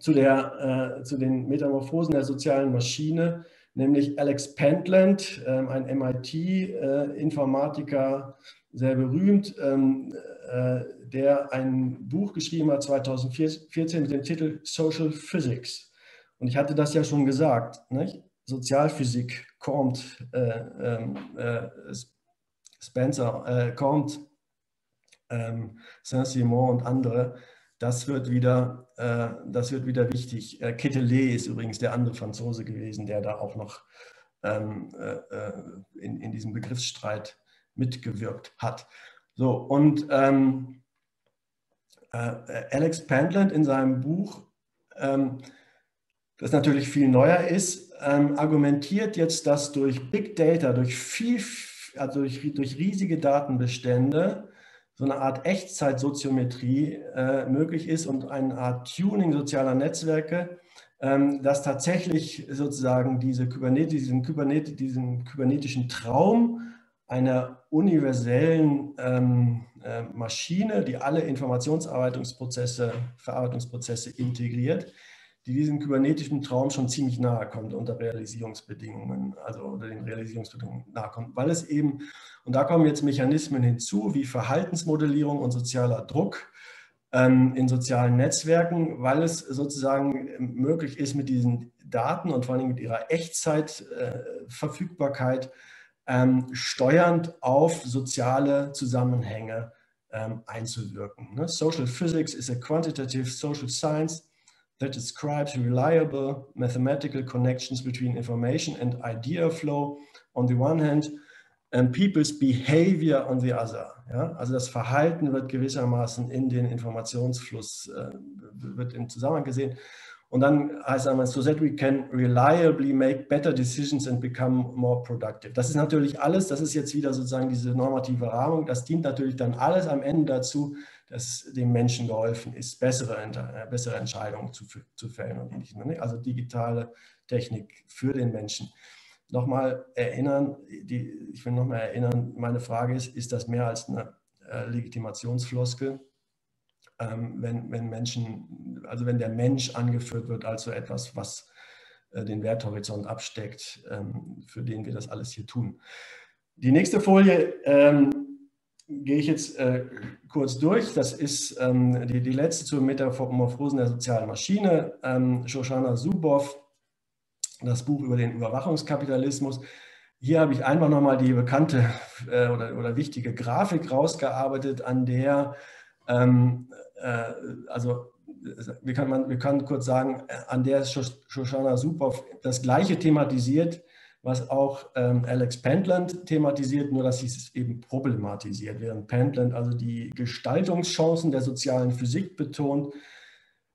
zu, der, äh, zu den Metamorphosen der sozialen Maschine, nämlich Alex Pentland, ähm, ein MIT-Informatiker, äh, sehr berühmt, ähm, äh, der ein Buch geschrieben hat 2014 mit dem Titel Social Physics. Und ich hatte das ja schon gesagt, nicht? Sozialphysik kommt, äh, ähm, äh, Spencer äh, kommt, ähm, Saint-Simon und andere, das wird wieder, äh, das wird wieder wichtig. Äh, Quetelet ist übrigens der andere Franzose gewesen, der da auch noch ähm, äh, äh in, in diesem Begriffsstreit mitgewirkt hat. So, und ähm, äh, Alex Pentland in seinem Buch, ähm, das natürlich viel neuer ist, ähm, argumentiert jetzt, dass durch Big Data, durch viel, also durch, durch riesige Datenbestände, so eine Art Echtzeit-Soziometrie äh, möglich ist und eine Art Tuning sozialer Netzwerke, ähm, dass tatsächlich sozusagen diese Kybernet diesen, Kybernet diesen kybernetischen Traum einer universellen ähm, äh, Maschine, die alle Informationsverarbeitungsprozesse Verarbeitungsprozesse integriert, die diesem kybernetischen Traum schon ziemlich nahe kommt unter Realisierungsbedingungen, also unter den Realisierungsbedingungen nahe kommt, weil es eben, und da kommen jetzt Mechanismen hinzu, wie Verhaltensmodellierung und sozialer Druck ähm, in sozialen Netzwerken, weil es sozusagen möglich ist, mit diesen Daten und vor allem mit ihrer Echtzeitverfügbarkeit äh, ähm, steuernd auf soziale Zusammenhänge ähm, einzuwirken. Ne? Social Physics is a quantitative social science that describes reliable mathematical connections between information and idea flow on the one hand and people's behavior on the other. Ja? Also das Verhalten wird gewissermaßen in den Informationsfluss, äh, wird im Zusammenhang gesehen. Und dann heißt es einmal, so that we can reliably make better decisions and become more productive. Das ist natürlich alles, das ist jetzt wieder sozusagen diese normative Rahmung, das dient natürlich dann alles am Ende dazu, dass dem Menschen geholfen ist, bessere, äh, bessere Entscheidungen zu, zu fällen und ähnliches. Also digitale Technik für den Menschen. Nochmal erinnern, die, ich will nochmal erinnern, meine Frage ist, ist das mehr als eine äh, Legitimationsfloskel? Ähm, wenn, wenn Menschen, also wenn der Mensch angeführt wird als so etwas, was äh, den Werthorizont absteckt, ähm, für den wir das alles hier tun. Die nächste Folie ähm, gehe ich jetzt äh, kurz durch. Das ist ähm, die, die letzte zur Metamorphosen der sozialen Maschine. Ähm, Shoshana Zuboff, das Buch über den Überwachungskapitalismus. Hier habe ich einfach nochmal die bekannte äh, oder, oder wichtige Grafik rausgearbeitet, an der, ähm, äh, also wie kann man, wir können kurz sagen, an der Shoshana Zuboff das gleiche thematisiert, was auch ähm, Alex Pentland thematisiert, nur dass sie es eben problematisiert, während Pentland also die Gestaltungschancen der sozialen Physik betont,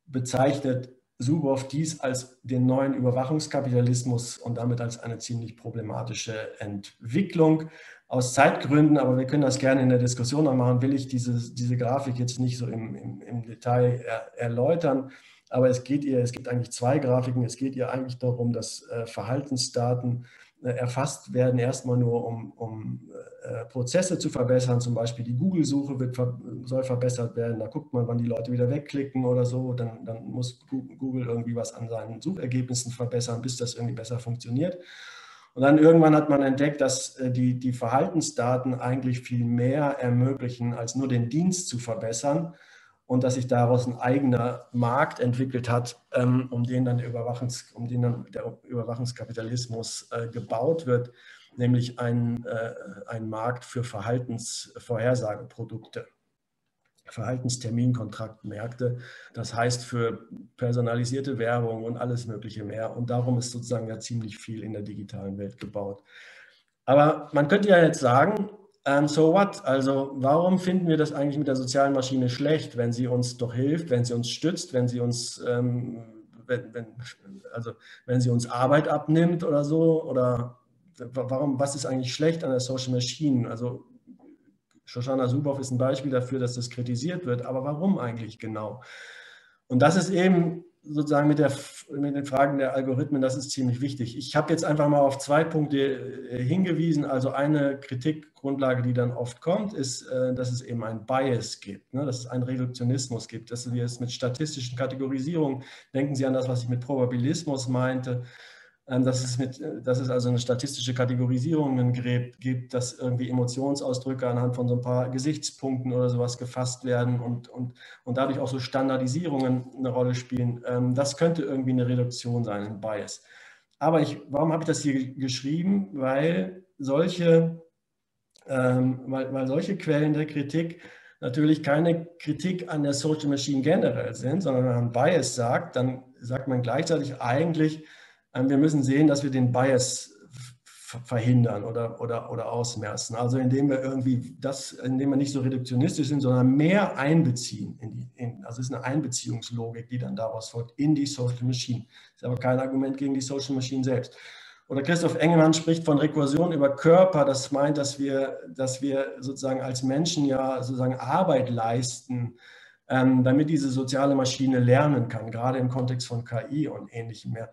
bezeichnet Subow dies als den neuen Überwachungskapitalismus und damit als eine ziemlich problematische Entwicklung. Aus Zeitgründen, aber wir können das gerne in der Diskussion noch machen, will ich diese, diese Grafik jetzt nicht so im, im, im Detail er, erläutern. Aber es geht ihr, es gibt eigentlich zwei Grafiken. Es geht ihr eigentlich darum, dass äh, Verhaltensdaten erfasst werden, erstmal nur um, um äh, Prozesse zu verbessern. Zum Beispiel die Google-Suche soll verbessert werden. Da guckt man, wann die Leute wieder wegklicken oder so. Dann, dann muss Google irgendwie was an seinen Suchergebnissen verbessern, bis das irgendwie besser funktioniert. Und dann irgendwann hat man entdeckt, dass äh, die, die Verhaltensdaten eigentlich viel mehr ermöglichen, als nur den Dienst zu verbessern und dass sich daraus ein eigener Markt entwickelt hat, ähm, um den dann der, Überwachungs, um den dann der Überwachungskapitalismus äh, gebaut wird, nämlich ein, äh, ein Markt für Verhaltensvorhersageprodukte. Verhaltensterminkontraktmärkte, das heißt für personalisierte Werbung und alles Mögliche mehr. Und darum ist sozusagen ja ziemlich viel in der digitalen Welt gebaut. Aber man könnte ja jetzt sagen, um, so what? Also warum finden wir das eigentlich mit der sozialen Maschine schlecht, wenn sie uns doch hilft, wenn sie uns stützt, wenn sie uns, ähm, wenn, wenn, also wenn sie uns Arbeit abnimmt oder so? Oder warum, was ist eigentlich schlecht an der Social Machine? Also Shoshana Zuboff ist ein Beispiel dafür, dass das kritisiert wird, aber warum eigentlich genau? Und das ist eben sozusagen mit, der, mit den Fragen der Algorithmen, das ist ziemlich wichtig. Ich habe jetzt einfach mal auf zwei Punkte äh, hingewiesen. Also eine Kritikgrundlage, die dann oft kommt, ist, äh, dass es eben ein Bias gibt, ne? dass es einen Reduktionismus gibt, dass wir es mit statistischen Kategorisierungen, denken Sie an das, was ich mit Probabilismus meinte, dass es, mit, dass es also eine statistische Kategorisierung gibt, dass irgendwie Emotionsausdrücke anhand von so ein paar Gesichtspunkten oder sowas gefasst werden und, und, und dadurch auch so Standardisierungen eine Rolle spielen. Ähm, das könnte irgendwie eine Reduktion sein, ein Bias. Aber ich, warum habe ich das hier geschrieben? Weil solche, ähm, weil, weil solche Quellen der Kritik natürlich keine Kritik an der Social Machine generell sind, sondern wenn man Bias sagt, dann sagt man gleichzeitig eigentlich, ähm, wir müssen sehen, dass wir den Bias verhindern oder, oder, oder ausmerzen. Also indem wir irgendwie das, indem wir nicht so reduktionistisch sind, sondern mehr einbeziehen. In die, in, also es ist eine Einbeziehungslogik, die dann daraus folgt, in die Social Machine. Das ist aber kein Argument gegen die Social Machine selbst. Oder Christoph Engelmann spricht von Rekursion über Körper. Das meint, dass wir, dass wir sozusagen als Menschen ja sozusagen Arbeit leisten, ähm, damit diese soziale Maschine lernen kann, gerade im Kontext von KI und ähnlichem mehr.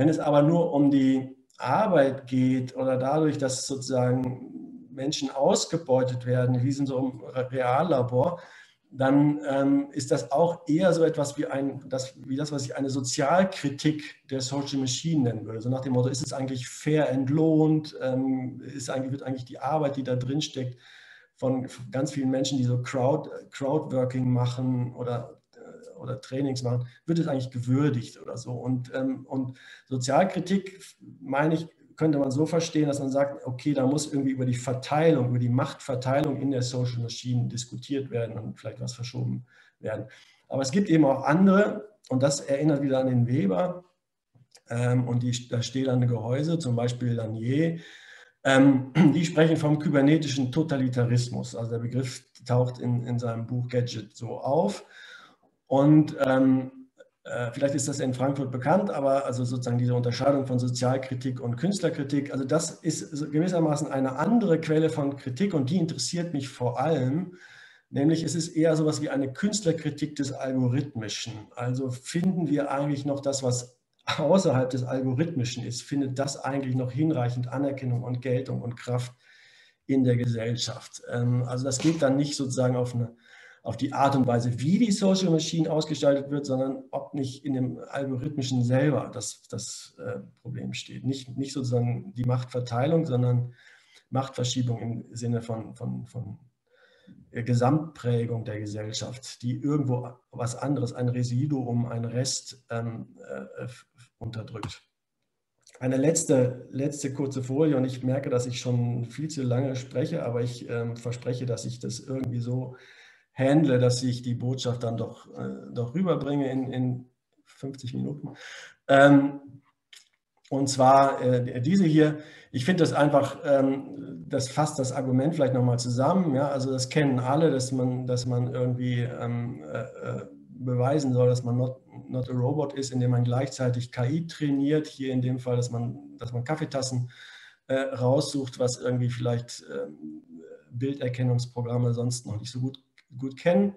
Wenn es aber nur um die Arbeit geht oder dadurch, dass sozusagen Menschen ausgebeutet werden, wie in so einem Reallabor, dann ähm, ist das auch eher so etwas wie, ein, das, wie das, was ich eine Sozialkritik der Social Machine nennen würde. So nach dem Motto, ist es eigentlich fair entlohnt? Ähm, ist eigentlich, wird eigentlich die Arbeit, die da drin steckt, von ganz vielen Menschen, die so Crowd, Crowdworking machen oder oder Trainings machen, wird es eigentlich gewürdigt oder so. Und, ähm, und Sozialkritik, meine ich, könnte man so verstehen, dass man sagt, okay, da muss irgendwie über die Verteilung, über die Machtverteilung in der Social Machine diskutiert werden und vielleicht was verschoben werden. Aber es gibt eben auch andere, und das erinnert wieder an den Weber ähm, und die, da stählerne Gehäuse, zum Beispiel Lanier, ähm, die sprechen vom kybernetischen Totalitarismus. Also der Begriff taucht in, in seinem Buch Gadget so auf. Und ähm, äh, vielleicht ist das in Frankfurt bekannt, aber also sozusagen diese Unterscheidung von Sozialkritik und Künstlerkritik, also das ist gewissermaßen eine andere Quelle von Kritik und die interessiert mich vor allem. Nämlich es ist eher so etwas wie eine Künstlerkritik des Algorithmischen. Also finden wir eigentlich noch das, was außerhalb des Algorithmischen ist, findet das eigentlich noch hinreichend Anerkennung und Geltung und Kraft in der Gesellschaft. Ähm, also das geht dann nicht sozusagen auf eine auf die Art und Weise, wie die Social Machine ausgestaltet wird, sondern ob nicht in dem Algorithmischen selber das, das äh, Problem steht. Nicht, nicht sozusagen die Machtverteilung, sondern Machtverschiebung im Sinne von, von, von Gesamtprägung der Gesellschaft, die irgendwo was anderes, ein Residuum, ein Rest ähm, äh, unterdrückt. Eine letzte, letzte kurze Folie und ich merke, dass ich schon viel zu lange spreche, aber ich ähm, verspreche, dass ich das irgendwie so handle, dass ich die Botschaft dann doch, äh, doch rüberbringe in, in 50 Minuten. Ähm, und zwar äh, diese hier, ich finde das einfach, ähm, das fasst das Argument vielleicht nochmal zusammen. Ja? Also das kennen alle, dass man, dass man irgendwie ähm, äh, äh, beweisen soll, dass man not, not a robot ist, indem man gleichzeitig KI trainiert. Hier in dem Fall, dass man, dass man Kaffeetassen äh, raussucht, was irgendwie vielleicht ähm, Bilderkennungsprogramme sonst noch nicht so gut gut kennen.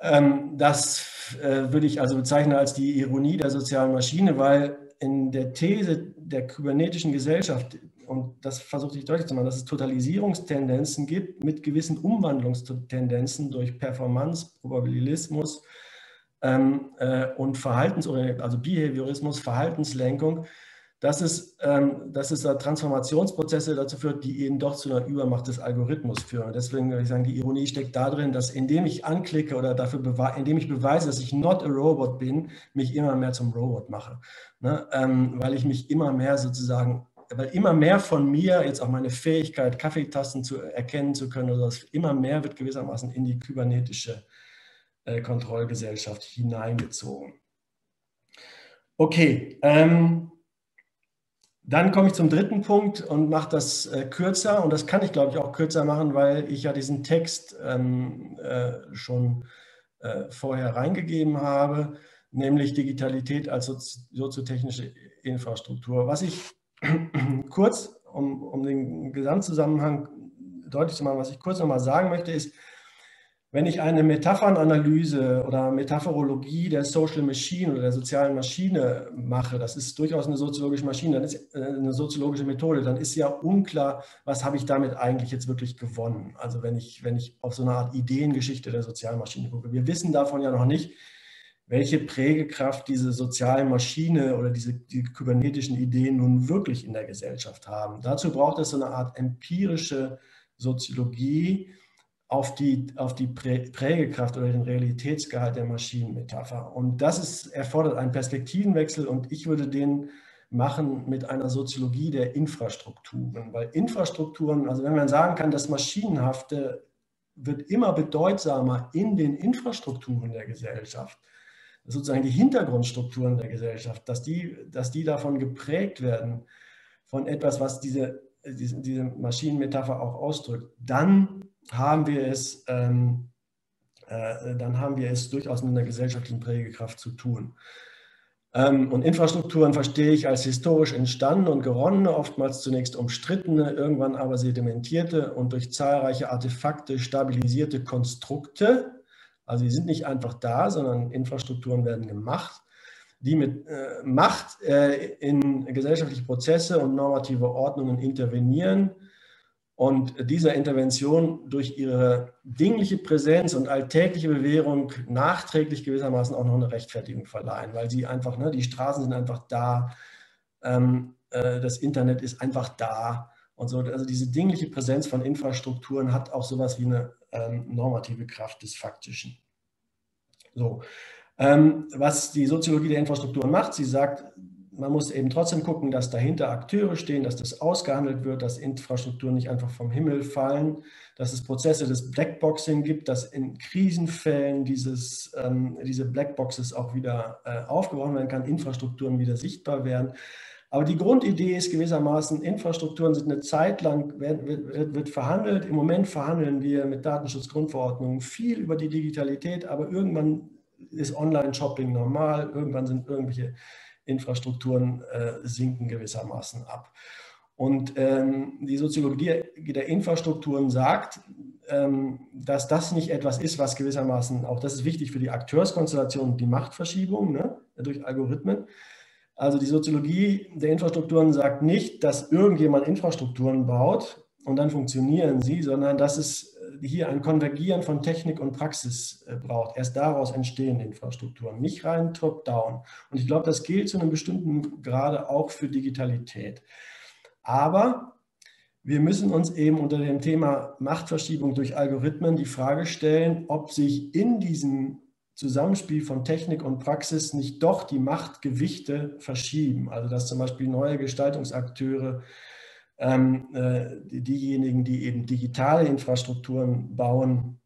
Ähm, das äh, würde ich also bezeichnen als die Ironie der sozialen Maschine, weil in der These der kybernetischen Gesellschaft, und das versuche ich deutlich zu machen, dass es Totalisierungstendenzen gibt mit gewissen Umwandlungstendenzen durch Performance, Probabilismus ähm, äh, und Verhaltensorientierung, also Behaviorismus, Verhaltenslenkung, dass es, ähm, dass es da Transformationsprozesse dazu führt, die eben doch zu einer Übermacht des Algorithmus führen. Deswegen würde ich sagen, die Ironie steckt darin, dass indem ich anklicke oder dafür indem ich beweise, dass ich not a robot bin, mich immer mehr zum Robot mache. Ne? Ähm, weil ich mich immer mehr sozusagen, weil immer mehr von mir, jetzt auch meine Fähigkeit, Kaffeetasten zu erkennen zu können, das, immer mehr wird gewissermaßen in die kybernetische äh, Kontrollgesellschaft hineingezogen. Okay, ähm, dann komme ich zum dritten Punkt und mache das äh, kürzer. Und das kann ich, glaube ich, auch kürzer machen, weil ich ja diesen Text ähm, äh, schon äh, vorher reingegeben habe, nämlich Digitalität als soziotechnische Infrastruktur. Was ich kurz, um, um den Gesamtzusammenhang deutlich zu machen, was ich kurz nochmal sagen möchte, ist, wenn ich eine Metaphernanalyse oder Metaphorologie der Social Machine oder der sozialen Maschine mache, das ist durchaus eine soziologische Maschine, dann ist äh, eine soziologische Methode, dann ist ja unklar, was habe ich damit eigentlich jetzt wirklich gewonnen. Also wenn ich, wenn ich auf so eine Art Ideengeschichte der sozialen Maschine gucke. Wir wissen davon ja noch nicht, welche Prägekraft diese soziale Maschine oder diese die kybernetischen Ideen nun wirklich in der Gesellschaft haben. Dazu braucht es so eine Art empirische Soziologie auf die, auf die Prägekraft oder den Realitätsgehalt der Maschinenmetapher. Und das ist, erfordert einen Perspektivenwechsel und ich würde den machen mit einer Soziologie der Infrastrukturen, weil Infrastrukturen, also wenn man sagen kann, das Maschinenhafte wird immer bedeutsamer in den Infrastrukturen der Gesellschaft, sozusagen die Hintergrundstrukturen der Gesellschaft, dass die, dass die davon geprägt werden, von etwas, was diese, diese, diese Maschinenmetapher auch ausdrückt, dann haben wir es, ähm, äh, dann haben wir es durchaus mit einer gesellschaftlichen Prägekraft zu tun. Ähm, und Infrastrukturen verstehe ich als historisch entstandene und geronnene, oftmals zunächst umstrittene, irgendwann aber sedimentierte und durch zahlreiche Artefakte stabilisierte Konstrukte. Also die sind nicht einfach da, sondern Infrastrukturen werden gemacht, die mit äh, Macht äh, in gesellschaftliche Prozesse und normative Ordnungen intervenieren und dieser Intervention durch ihre dingliche Präsenz und alltägliche Bewährung nachträglich gewissermaßen auch noch eine Rechtfertigung verleihen, weil sie einfach, ne, die Straßen sind einfach da, ähm, äh, das Internet ist einfach da und so. Also diese dingliche Präsenz von Infrastrukturen hat auch sowas wie eine ähm, normative Kraft des Faktischen. So. Ähm, was die Soziologie der Infrastrukturen macht, sie sagt, man muss eben trotzdem gucken, dass dahinter Akteure stehen, dass das ausgehandelt wird, dass Infrastrukturen nicht einfach vom Himmel fallen, dass es Prozesse des Blackboxing gibt, dass in Krisenfällen dieses, ähm, diese Blackboxes auch wieder äh, aufgebrochen werden kann, Infrastrukturen wieder sichtbar werden. Aber die Grundidee ist gewissermaßen, Infrastrukturen sind eine Zeit lang, wird, wird, verhandelt. Im Moment verhandeln wir mit Datenschutzgrundverordnungen viel über die Digitalität, aber irgendwann ist Online-Shopping normal, irgendwann sind irgendwelche Infrastrukturen äh, sinken gewissermaßen ab. Und ähm, die Soziologie der Infrastrukturen sagt, ähm, dass das nicht etwas ist, was gewissermaßen, auch das ist wichtig für die Akteurskonstellation die Machtverschiebung ne, durch Algorithmen. Also die Soziologie der Infrastrukturen sagt nicht, dass irgendjemand Infrastrukturen baut und dann funktionieren sie, sondern dass es hier ein Konvergieren von Technik und Praxis äh, braucht. Erst daraus entstehen Infrastrukturen, nicht rein top-down. Und ich glaube, das gilt zu einem bestimmten Grade auch für Digitalität. Aber wir müssen uns eben unter dem Thema Machtverschiebung durch Algorithmen die Frage stellen, ob sich in diesem Zusammenspiel von Technik und Praxis nicht doch die Machtgewichte verschieben. Also dass zum Beispiel neue Gestaltungsakteure ähm, äh, diejenigen, die eben digitale Infrastrukturen bauen,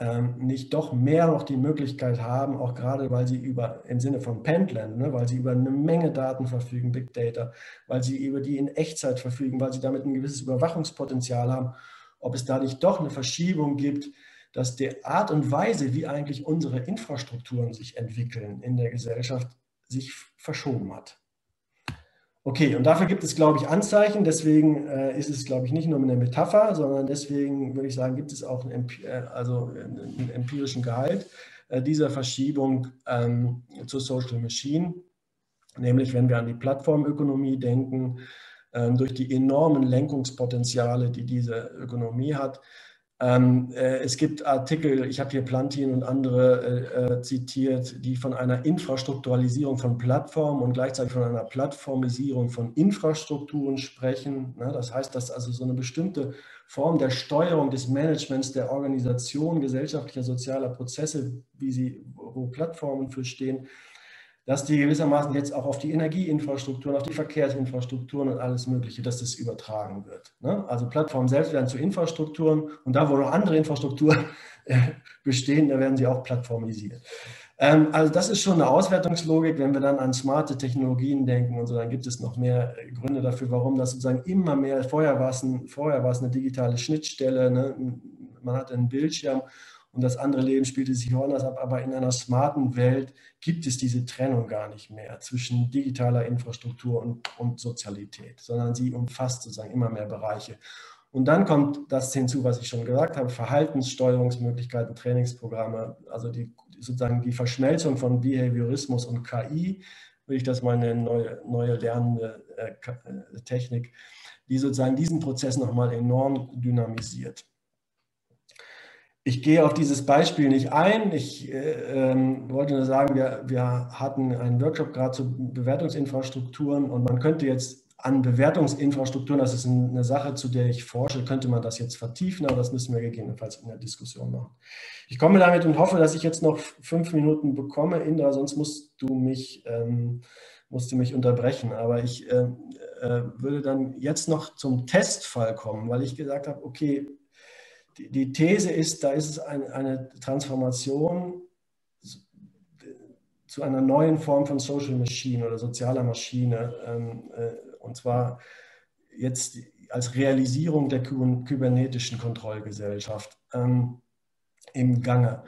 ähm, nicht doch mehr noch die Möglichkeit haben, auch gerade weil sie über, im Sinne von Pendland, ne, weil sie über eine Menge Daten verfügen, Big Data, weil sie über die in Echtzeit verfügen, weil sie damit ein gewisses Überwachungspotenzial haben, ob es da nicht doch eine Verschiebung gibt, dass die Art und Weise, wie eigentlich unsere Infrastrukturen sich entwickeln in der Gesellschaft, sich verschoben hat. Okay, und dafür gibt es, glaube ich, Anzeichen. Deswegen äh, ist es, glaube ich, nicht nur eine Metapher, sondern deswegen würde ich sagen, gibt es auch einen, äh, also einen empirischen Gehalt äh, dieser Verschiebung ähm, zur Social Machine. Nämlich, wenn wir an die Plattformökonomie denken, äh, durch die enormen Lenkungspotenziale, die diese Ökonomie hat, ähm, äh, es gibt Artikel, ich habe hier Plantin und andere äh, äh, zitiert, die von einer Infrastrukturalisierung von Plattformen und gleichzeitig von einer Plattformisierung von Infrastrukturen sprechen. Ne? Das heißt, dass also so eine bestimmte Form der Steuerung des Managements der Organisation gesellschaftlicher, sozialer Prozesse, wie sie, wo Plattformen für stehen, dass die gewissermaßen jetzt auch auf die Energieinfrastrukturen, auf die Verkehrsinfrastrukturen und alles Mögliche, dass das übertragen wird. Ne? Also Plattformen selbst werden zu Infrastrukturen und da, wo noch andere Infrastrukturen äh, bestehen, da werden sie auch plattformisiert. Ähm, also das ist schon eine Auswertungslogik. Wenn wir dann an smarte Technologien denken und so, dann gibt es noch mehr Gründe dafür, warum das sozusagen immer mehr, vorher war es, ein, vorher war es eine digitale Schnittstelle, ne? man hat einen Bildschirm und das andere Leben spielte sich woanders ab. Aber in einer smarten Welt gibt es diese Trennung gar nicht mehr zwischen digitaler Infrastruktur und, und Sozialität, sondern sie umfasst sozusagen immer mehr Bereiche. Und dann kommt das hinzu, was ich schon gesagt habe, Verhaltenssteuerungsmöglichkeiten, Trainingsprogramme, also die, sozusagen die Verschmelzung von Behaviorismus und KI, würde ich das mal eine neue, neue lernende äh, äh, Technik, die sozusagen diesen Prozess nochmal enorm dynamisiert. Ich gehe auf dieses Beispiel nicht ein. Ich äh, ähm, wollte nur sagen, wir, wir hatten einen Workshop gerade zu Bewertungsinfrastrukturen und man könnte jetzt an Bewertungsinfrastrukturen, das ist eine Sache, zu der ich forsche, könnte man das jetzt vertiefen, aber das müssen wir gegebenenfalls in der Diskussion machen. Ich komme damit und hoffe, dass ich jetzt noch fünf Minuten bekomme, Indra, sonst musst du mich, ähm, musst du mich unterbrechen. Aber ich äh, äh, würde dann jetzt noch zum Testfall kommen, weil ich gesagt habe, okay, die, die These ist, da ist es ein, eine Transformation zu einer neuen Form von Social Machine oder sozialer Maschine. Ähm, äh, und zwar jetzt als Realisierung der kybernetischen Kontrollgesellschaft ähm, im Gange.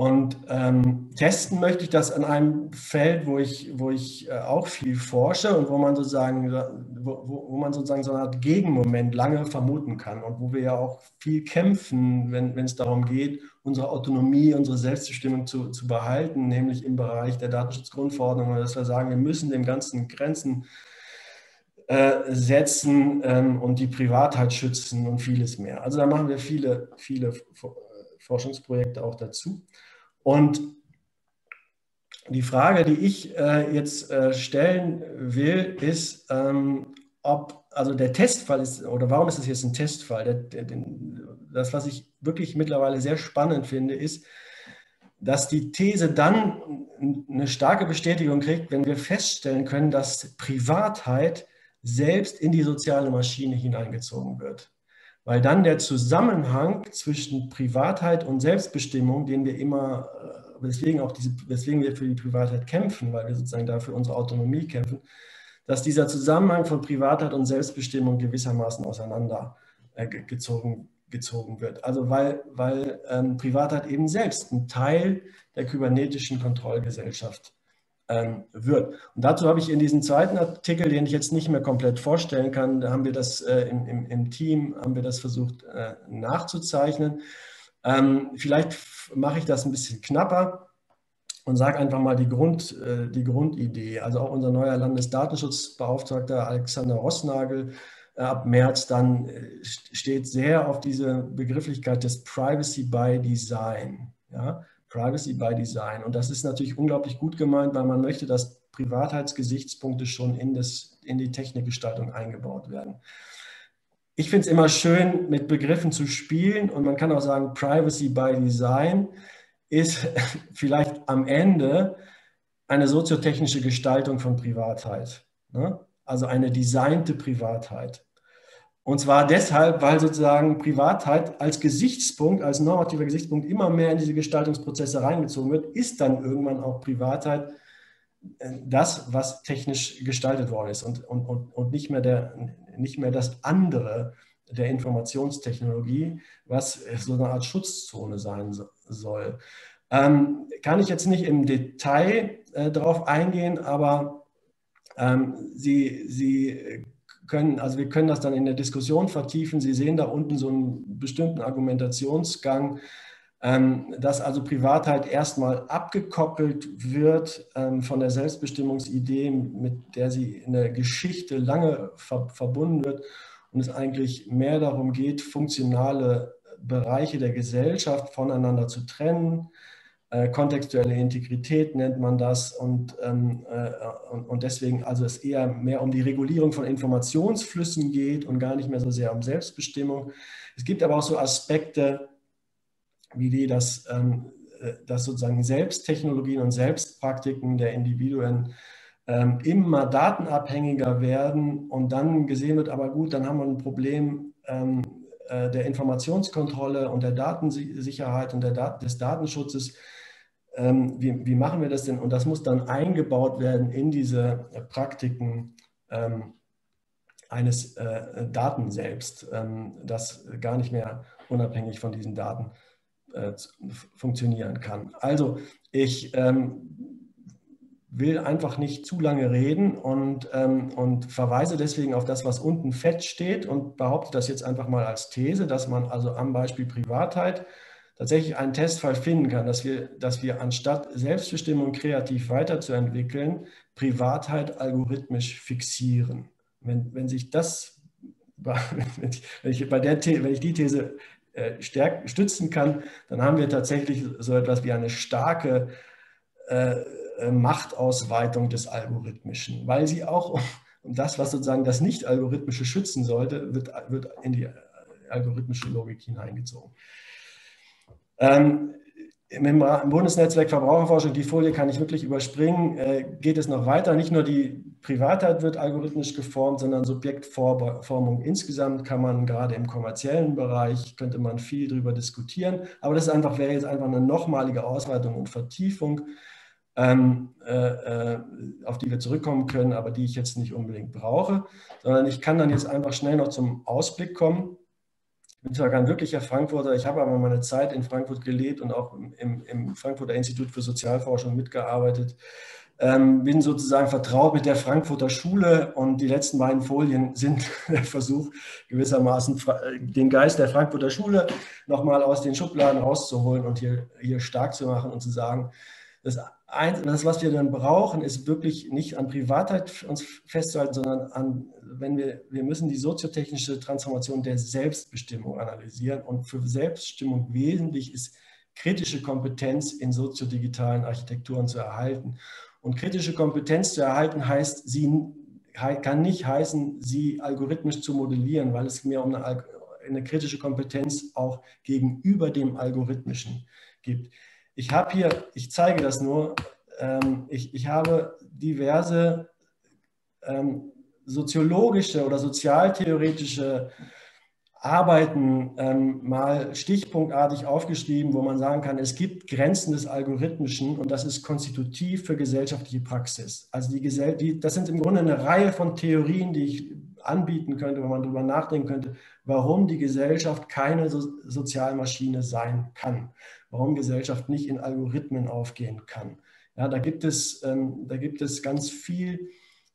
Und ähm, testen möchte ich das an einem Feld, wo ich, wo ich äh, auch viel forsche und wo man sozusagen, wo, wo man sozusagen so eine Art Gegenmoment lange vermuten kann und wo wir ja auch viel kämpfen, wenn, es darum geht, unsere Autonomie, unsere Selbstbestimmung zu, zu behalten, nämlich im Bereich der Datenschutzgrundverordnung, dass wir sagen, wir müssen dem Ganzen Grenzen äh, setzen ähm, und die Privatheit schützen und vieles mehr. Also da machen wir viele, viele Forschungsprojekte auch dazu. Und die Frage, die ich äh, jetzt äh, stellen will, ist, ähm, ob, also der Testfall ist, oder warum ist das jetzt ein Testfall? Der, der, den, das, was ich wirklich mittlerweile sehr spannend finde, ist, dass die These dann eine starke Bestätigung kriegt, wenn wir feststellen können, dass Privatheit selbst in die soziale Maschine hineingezogen wird weil dann der Zusammenhang zwischen Privatheit und Selbstbestimmung, den wir immer, äh, weswegen auch diese, weswegen wir für die Privatheit kämpfen, weil wir sozusagen dafür unsere Autonomie kämpfen, dass dieser Zusammenhang von Privatheit und Selbstbestimmung gewissermaßen auseinandergezogen äh, gezogen wird. Also weil, weil ähm, Privatheit eben selbst ein Teil der kybernetischen Kontrollgesellschaft wird. Und dazu habe ich in diesem zweiten Artikel, den ich jetzt nicht mehr komplett vorstellen kann, da haben wir das äh, im, im, im, Team, haben wir das versucht äh, nachzuzeichnen. Ähm, vielleicht mache ich das ein bisschen knapper und sage einfach mal die, Grund, äh, die Grundidee. Also auch unser neuer Landesdatenschutzbeauftragter Alexander Rossnagel äh, ab März dann äh, steht sehr auf diese Begrifflichkeit des Privacy by Design. Ja? Privacy by Design. Und das ist natürlich unglaublich gut gemeint, weil man möchte, dass Privatheitsgesichtspunkte schon in, das, in die Technikgestaltung eingebaut werden. Ich finde es immer schön, mit Begriffen zu spielen und man kann auch sagen, Privacy by Design ist vielleicht am Ende eine soziotechnische Gestaltung von Privatheit. Ne? Also eine designte Privatheit. Und zwar deshalb, weil sozusagen Privatheit als Gesichtspunkt, als normativer Gesichtspunkt immer mehr in diese Gestaltungsprozesse reingezogen wird, ist dann irgendwann auch Privatheit äh, das, was technisch gestaltet worden ist und, und, und, und nicht, mehr der, nicht mehr das andere der Informationstechnologie, was so eine Art Schutzzone sein soll. Ähm, kann ich jetzt nicht im Detail äh, darauf eingehen, aber ähm, Sie, Sie können, also wir können das dann in der Diskussion vertiefen. Sie sehen da unten so einen bestimmten Argumentationsgang, ähm, dass also Privatheit erstmal abgekoppelt wird ähm, von der Selbstbestimmungsidee, mit der sie in der Geschichte lange verbunden wird und es eigentlich mehr darum geht, funktionale Bereiche der Gesellschaft voneinander zu trennen, äh, kontextuelle Integrität nennt man das und, ähm, äh, und, und, deswegen also es eher mehr um die Regulierung von Informationsflüssen geht und gar nicht mehr so sehr um Selbstbestimmung. Es gibt aber auch so Aspekte, wie die, dass, ähm, äh, dass sozusagen Selbsttechnologien und Selbstpraktiken der Individuen ähm, immer datenabhängiger werden und dann gesehen wird, aber gut, dann haben wir ein Problem ähm, äh, der Informationskontrolle und der Datensicherheit und der Dat des Datenschutzes ähm, wie, wie, machen wir das denn? Und das muss dann eingebaut werden in diese Praktiken ähm, eines äh, Daten selbst, ähm, das gar nicht mehr unabhängig von diesen Daten äh, funktionieren kann. Also ich ähm, will einfach nicht zu lange reden und, ähm, und verweise deswegen auf das, was unten fett steht und behaupte das jetzt einfach mal als These, dass man also am Beispiel Privatheit tatsächlich einen Testfall finden kann, dass wir, dass wir anstatt Selbstbestimmung kreativ weiterzuentwickeln, Privatheit algorithmisch fixieren. Wenn, wenn sich das, wenn ich, bei der, wenn ich die These äh, stärk, stützen kann, dann haben wir tatsächlich so etwas wie eine starke äh, äh Machtausweitung des Algorithmischen, weil sie auch um das, was sozusagen das Nicht-Algorithmische schützen sollte, wird, wird in die algorithmische Logik hineingezogen. Ähm, im Bundesnetzwerk Verbraucherforschung, die Folie kann ich wirklich überspringen, äh, geht es noch weiter. Nicht nur die Privatheit wird algorithmisch geformt, sondern Subjektformung insgesamt kann man gerade im kommerziellen Bereich, könnte man viel darüber diskutieren. Aber das einfach, wäre jetzt einfach eine nochmalige Ausweitung und Vertiefung, ähm, äh, äh, auf die wir zurückkommen können, aber die ich jetzt nicht unbedingt brauche, sondern ich kann dann jetzt einfach schnell noch zum Ausblick kommen. Ich bin zwar kein wirklicher Frankfurter, ich habe aber meine Zeit in Frankfurt gelebt und auch im, im Frankfurter Institut für Sozialforschung mitgearbeitet. Ähm, bin sozusagen vertraut mit der Frankfurter Schule und die letzten beiden Folien sind der Versuch, gewissermaßen den Geist der Frankfurter Schule nochmal aus den Schubladen rauszuholen und hier, hier stark zu machen und zu sagen, das, das, was wir dann brauchen, ist wirklich nicht an Privatheit uns festzuhalten, sondern an wenn wir, wir müssen die soziotechnische Transformation der Selbstbestimmung analysieren. Und für Selbstbestimmung wesentlich ist kritische Kompetenz in soziodigitalen Architekturen zu erhalten. Und kritische Kompetenz zu erhalten heißt, sie kann nicht heißen, sie algorithmisch zu modellieren, weil es mehr um eine, eine kritische Kompetenz auch gegenüber dem Algorithmischen gibt. Ich habe hier, ich zeige das nur, ähm, ich, ich habe diverse ähm, soziologische oder sozialtheoretische Arbeiten ähm, mal stichpunktartig aufgeschrieben, wo man sagen kann, es gibt Grenzen des Algorithmischen und das ist konstitutiv für gesellschaftliche Praxis. Also die, die, das sind im Grunde eine Reihe von Theorien, die ich anbieten könnte, wo man darüber nachdenken könnte, warum die Gesellschaft keine so Sozialmaschine sein kann, warum Gesellschaft nicht in Algorithmen aufgehen kann. Ja, da gibt es, ähm, da gibt es ganz viel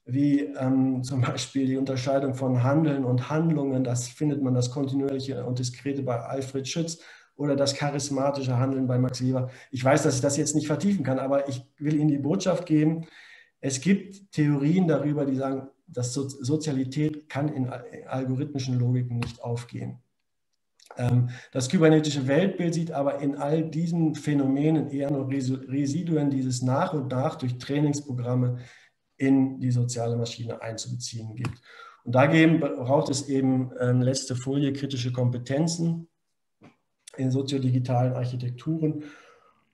wie ähm, zum Beispiel die Unterscheidung von Handeln und Handlungen. Das findet man das kontinuierliche und diskrete bei Alfred Schütz oder das charismatische Handeln bei Max Weber. Ich weiß, dass ich das jetzt nicht vertiefen kann, aber ich will Ihnen die Botschaft geben, es gibt Theorien darüber, die sagen, dass Sozialität kann in algorithmischen Logiken nicht aufgehen. Ähm, das kybernetische Weltbild sieht aber in all diesen Phänomenen eher nur Residuen dieses nach und nach durch Trainingsprogramme in die soziale Maschine einzubeziehen gibt. Und dagegen braucht es eben, ähm, letzte Folie, kritische Kompetenzen in soziodigitalen Architekturen.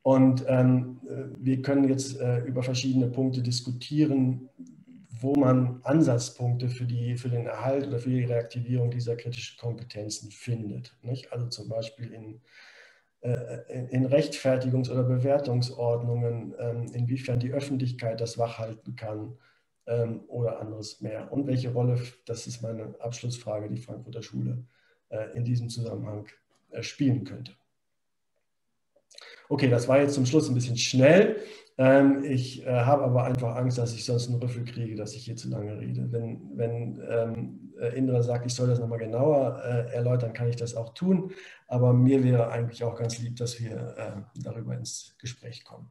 Und ähm, äh, wir können jetzt äh, über verschiedene Punkte diskutieren, wo man Ansatzpunkte für, die, für den Erhalt oder für die Reaktivierung dieser kritischen Kompetenzen findet. Nicht? Also zum Beispiel in äh, in Rechtfertigungs- oder Bewertungsordnungen, ähm, inwiefern die Öffentlichkeit das wachhalten kann ähm, oder anderes mehr. Und welche Rolle, das ist meine Abschlussfrage, die Frankfurter Schule äh, in diesem Zusammenhang äh, spielen könnte. Okay, das war jetzt zum Schluss ein bisschen schnell. Ähm, ich äh, habe aber einfach Angst, dass ich sonst einen Rüffel kriege, dass ich hier zu lange rede. Wenn, wenn ähm, äh, Indra sagt, ich soll das nochmal genauer äh, erläutern, kann ich das auch tun. Aber mir wäre eigentlich auch ganz lieb, dass wir äh, darüber ins Gespräch kommen.